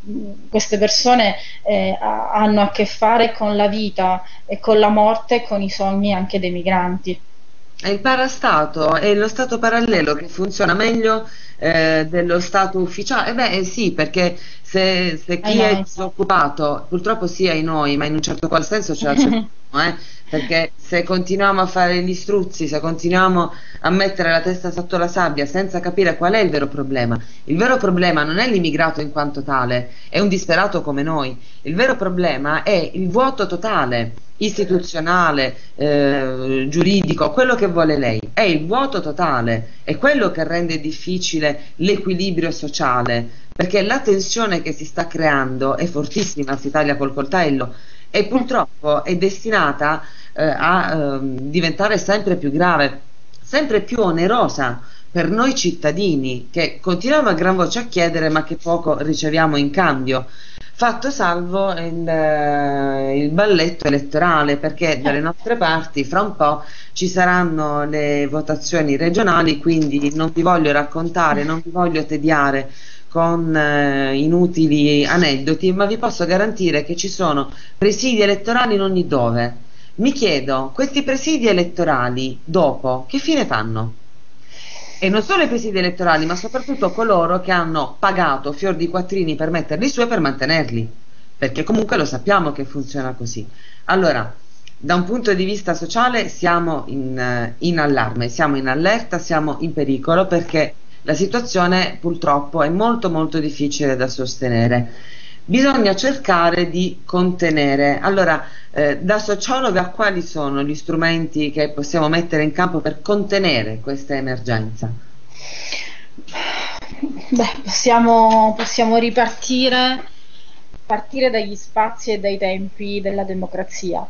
queste persone eh, hanno a che fare con la vita e con la morte e con i sogni anche dei migranti. È il parastato, è lo stato parallelo che funziona meglio eh, dello stato ufficiale. Eh beh, eh sì, perché se, se chi è disoccupato, purtroppo sì ai noi, ma in un certo qual senso ce la cerchiamo, eh? perché se continuiamo a fare gli struzzi, se continuiamo a mettere la testa sotto la sabbia senza capire qual è il vero problema, il vero problema non è l'immigrato in quanto tale, è un disperato come noi, il vero problema è il vuoto totale istituzionale, eh, giuridico, quello che vuole lei, è il vuoto totale, è quello che rende difficile l'equilibrio sociale, perché la tensione che si sta creando è fortissima, si taglia col coltello e purtroppo è destinata eh, a eh, diventare sempre più grave, sempre più onerosa per noi cittadini che continuiamo a gran voce a chiedere ma che poco riceviamo in cambio fatto salvo il, eh, il, balletto elettorale perché dalle nostre parti fra un po' ci saranno le votazioni regionali quindi non vi voglio raccontare, non vi voglio tediare con eh, inutili aneddoti, ma vi posso garantire che ci sono presidi elettorali in ogni dove. Mi chiedo, questi presidi elettorali dopo che fine fanno? E non solo i presidi elettorali, ma soprattutto coloro che hanno pagato fior di quattrini per metterli su e per mantenerli, perché comunque lo sappiamo che funziona così. Allora, da un punto di vista sociale siamo in, eh, in allarme, siamo in allerta, siamo in pericolo perché la situazione purtroppo è molto molto difficile da sostenere. Bisogna cercare di contenere. Allora, eh, da sociologa quali sono gli strumenti che possiamo mettere in campo per contenere questa emergenza? Beh, possiamo, possiamo ripartire partire dagli spazi e dai tempi della democrazia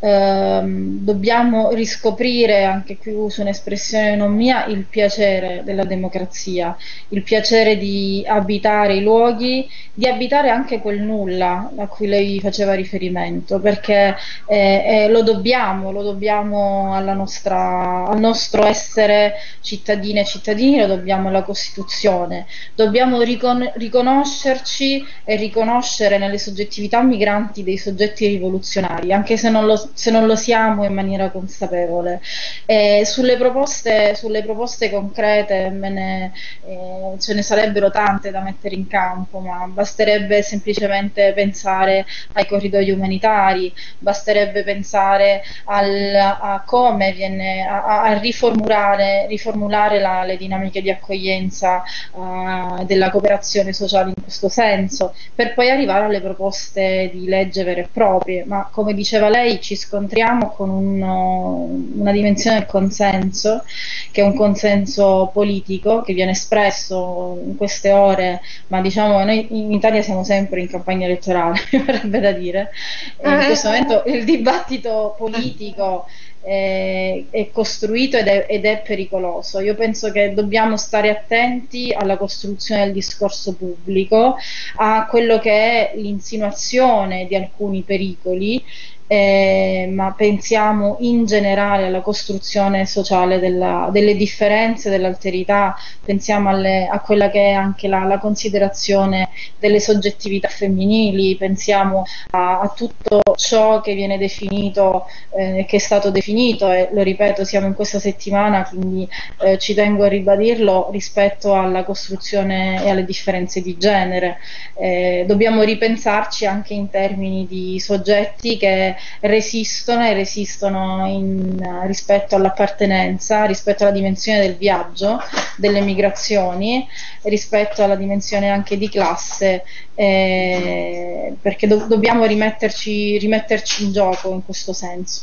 ehm, dobbiamo riscoprire, anche qui uso un'espressione non mia, il piacere della democrazia, il piacere di abitare i luoghi, di abitare anche quel nulla a cui lei faceva riferimento, perché eh, eh, lo dobbiamo, lo dobbiamo nostra, al nostro essere cittadine e cittadini, lo dobbiamo alla Costituzione, dobbiamo ricon- riconoscerci e riconoscere nelle soggettività migranti dei soggetti rivoluzionari, anche se non lo se non lo siamo in maniera consapevole. Eh, sulle, proposte, sulle, proposte, concrete ne, eh, ce ne sarebbero tante da mettere in campo, ma basterebbe semplicemente pensare ai corridoi umanitari, basterebbe pensare al, a come viene a, a riformulare, riformulare la, le dinamiche di accoglienza uh, della cooperazione sociale in questo senso, per poi arrivare alle proposte di legge vere e proprie. Ma come diceva lei, ci scontriamo con un, una dimensione del consenso, che è un consenso politico che viene espresso in queste ore, ma diciamo noi in Italia siamo sempre in campagna elettorale, mi verrebbe da dire. E in questo momento il dibattito politico è, è costruito ed è, ed è, pericoloso. Io penso che dobbiamo stare attenti alla costruzione del discorso pubblico, a quello che è l'insinuazione di alcuni pericoli eh, ma pensiamo in generale alla costruzione sociale della, delle differenze, dell'alterità, pensiamo alle, a quella che è anche la, la, considerazione delle soggettività femminili, pensiamo a, a tutto ciò che viene definito, eh, che è stato definito e lo ripeto, siamo in questa settimana, quindi eh, ci tengo a ribadirlo rispetto alla costruzione e alle differenze di genere. Eh, dobbiamo ripensarci anche in termini di soggetti che resistono e resistono in, rispetto all'appartenenza, rispetto alla dimensione del viaggio, delle migrazioni, rispetto alla dimensione anche di classe, eh, perché do- dobbiamo rimetterci, rimetterci, in gioco in questo senso.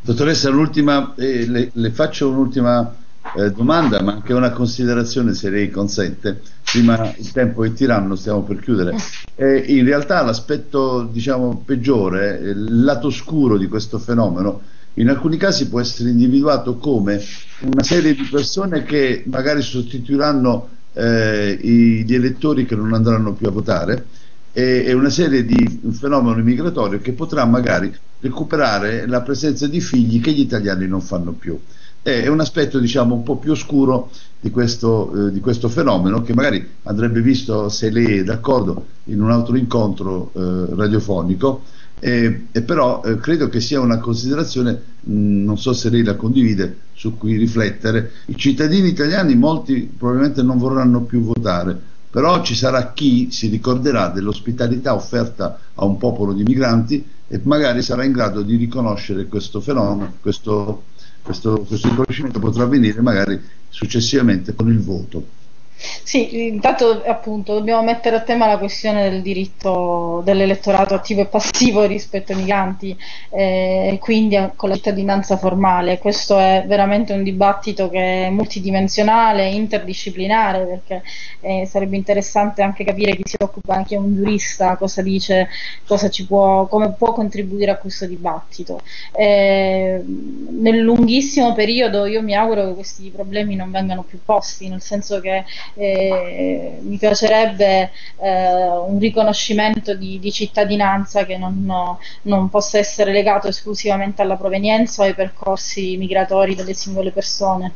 Dottoressa, eh, le, le faccio un'ultima eh, domanda, ma anche una considerazione se lei consente. Prima il tempo è tiranno, stiamo per chiudere. Eh, in realtà l'aspetto diciamo, peggiore, il lato scuro di questo fenomeno, in alcuni casi può essere individuato come una serie di persone che magari sostituiranno eh, gli elettori che non andranno più a votare e, e una serie di un fenomeno migratorio che potrà magari recuperare la presenza di figli che gli italiani non fanno più è un aspetto diciamo un po' più oscuro di questo, eh, di questo fenomeno che magari andrebbe visto se lei è d'accordo in un altro incontro eh, radiofonico. E, e però eh, credo che sia una considerazione mh, non so se lei la condivide su cui riflettere. I cittadini italiani molti probabilmente non vorranno più votare però ci sarà chi si ricorderà dell'ospitalità offerta a un popolo di migranti e magari sarà in grado di riconoscere questo fenomeno, questo questo, questo riconoscimento potrà avvenire magari successivamente con il voto. Sì, intanto appunto dobbiamo mettere a tema la questione del diritto dell'elettorato attivo e passivo rispetto ai migranti eh, e quindi con la cittadinanza formale. Questo è veramente un dibattito che è multidimensionale, interdisciplinare, perché eh, sarebbe interessante anche capire chi si occupa, anche un giurista, cosa dice, cosa ci può, come può contribuire a questo dibattito. Eh, nel lunghissimo periodo io mi auguro che questi problemi non vengano più posti, nel senso che eh, mi piacerebbe eh, un riconoscimento di, di cittadinanza che non, no, non, possa essere legato esclusivamente alla provenienza o ai percorsi migratori delle singole persone.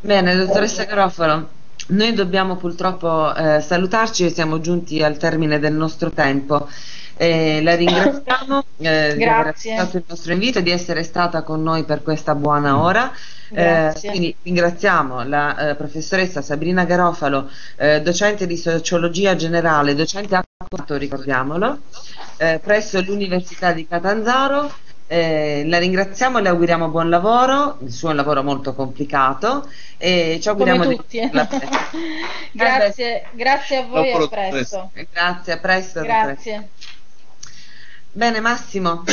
Bene, dottoressa Garofalo, noi dobbiamo purtroppo eh, salutarci, siamo giunti al termine del nostro tempo. Eh, la ringraziamo eh, di aver accettato il nostro invito e di essere stata con noi per questa buona ora. Eh, quindi ringraziamo la eh, professoressa Sabrina Garofalo, eh, docente di sociologia generale, docente a Quarto, ricordiamolo, eh, presso l'Università di Catanzaro. la ringraziamo e le auguriamo buon lavoro, il suo è un lavoro molto complicato e ci auguriamo Come tutti. di grazie, grazie a voi e a presto. Grazie, a presto. Grazie. Bene Massimo,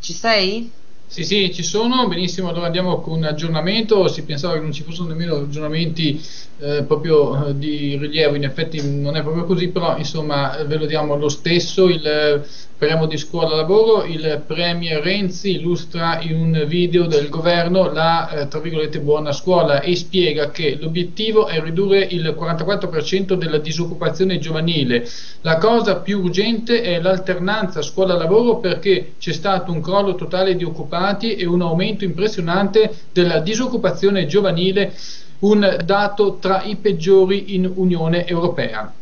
ci sei? Sì, sì, ci sono, benissimo, allora andiamo con un aggiornamento, si pensava che non ci fossero nemmeno aggiornamenti eh, proprio eh, di rilievo, in effetti non è proprio così, però insomma ve lo diamo lo stesso, il, parliamo di scuola lavoro, il Premier Renzi illustra in un video del governo la eh, tra virgolette buona scuola e spiega che l'obiettivo è ridurre il 44% della disoccupazione giovanile, la cosa più urgente è l'alternanza scuola-lavoro perché c'è stato un crollo totale di occupati e un aumento impressionante della disoccupazione giovanile un dato tra i peggiori in Unione Europea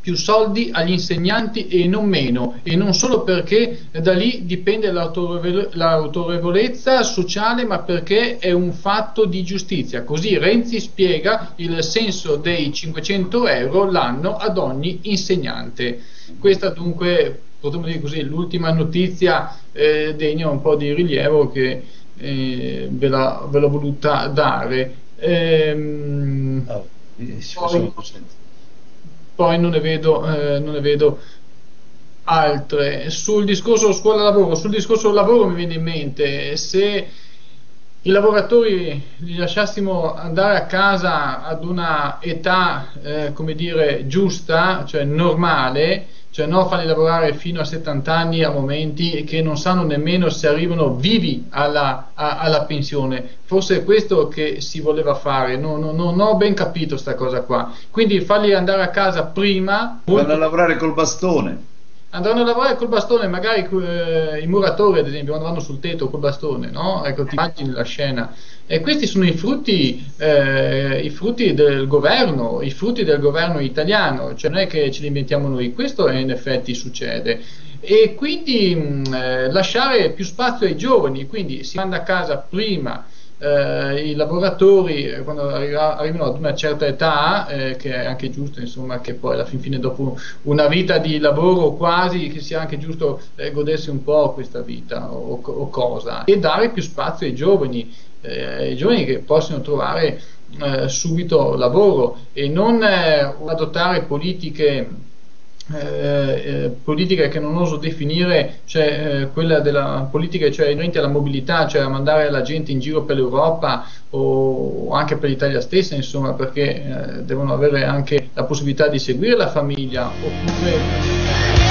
più soldi agli insegnanti e non meno, e non solo perché da lì dipende l'autorevolezza sociale, ma perché è un fatto di giustizia. Così Renzi spiega il senso dei 500 euro l'anno ad ogni insegnante. Questa dunque, potremmo dire così, l'ultima notizia eh, degna un po' di rilievo che eh, ve, la, ve l'ho voluta dare. Ehm, oh, poi, poi, non ne vedo, eh, non ne vedo altre. Sul discorso scuola-lavoro, sul discorso lavoro mi viene in mente se i lavoratori li lasciassimo andare a casa ad una età, eh, come dire, giusta, cioè normale, cioè non farli lavorare fino a 70 anni a momenti che non sanno nemmeno se arrivano vivi alla, a, alla pensione. Forse è questo che si voleva fare, non, non, non ho ben capito questa cosa qua. Quindi farli andare a casa prima... Vanno a lavorare col bastone andranno a lavorare col bastone, magari eh, i muratori ad esempio andranno sul tetto col bastone, no? Ecco, ti immagini la scena. E questi sono i frutti, eh, i frutti del governo, i frutti del governo italiano, cioè non è che ce li inventiamo noi, questo in effetti succede. E quindi mh, mm, eh, lasciare più spazio ai giovani, quindi si manda a casa prima eh, i lavoratori eh, quando arriva, arrivano ad una certa età, eh, che è anche giusto insomma, che poi alla fin fine dopo una vita di lavoro quasi, che sia anche giusto eh, godersi un po' questa vita o, o, cosa, e dare più spazio ai giovani, eh, ai giovani che possono trovare eh, subito lavoro e non adottare politiche eh, eh, politica che non oso definire, cioè eh, quella della politica cioè inerente alla mobilità, cioè a mandare la gente in giro per l'Europa o anche per l'Italia stessa, insomma, perché eh, devono avere anche la possibilità di seguire la famiglia oppure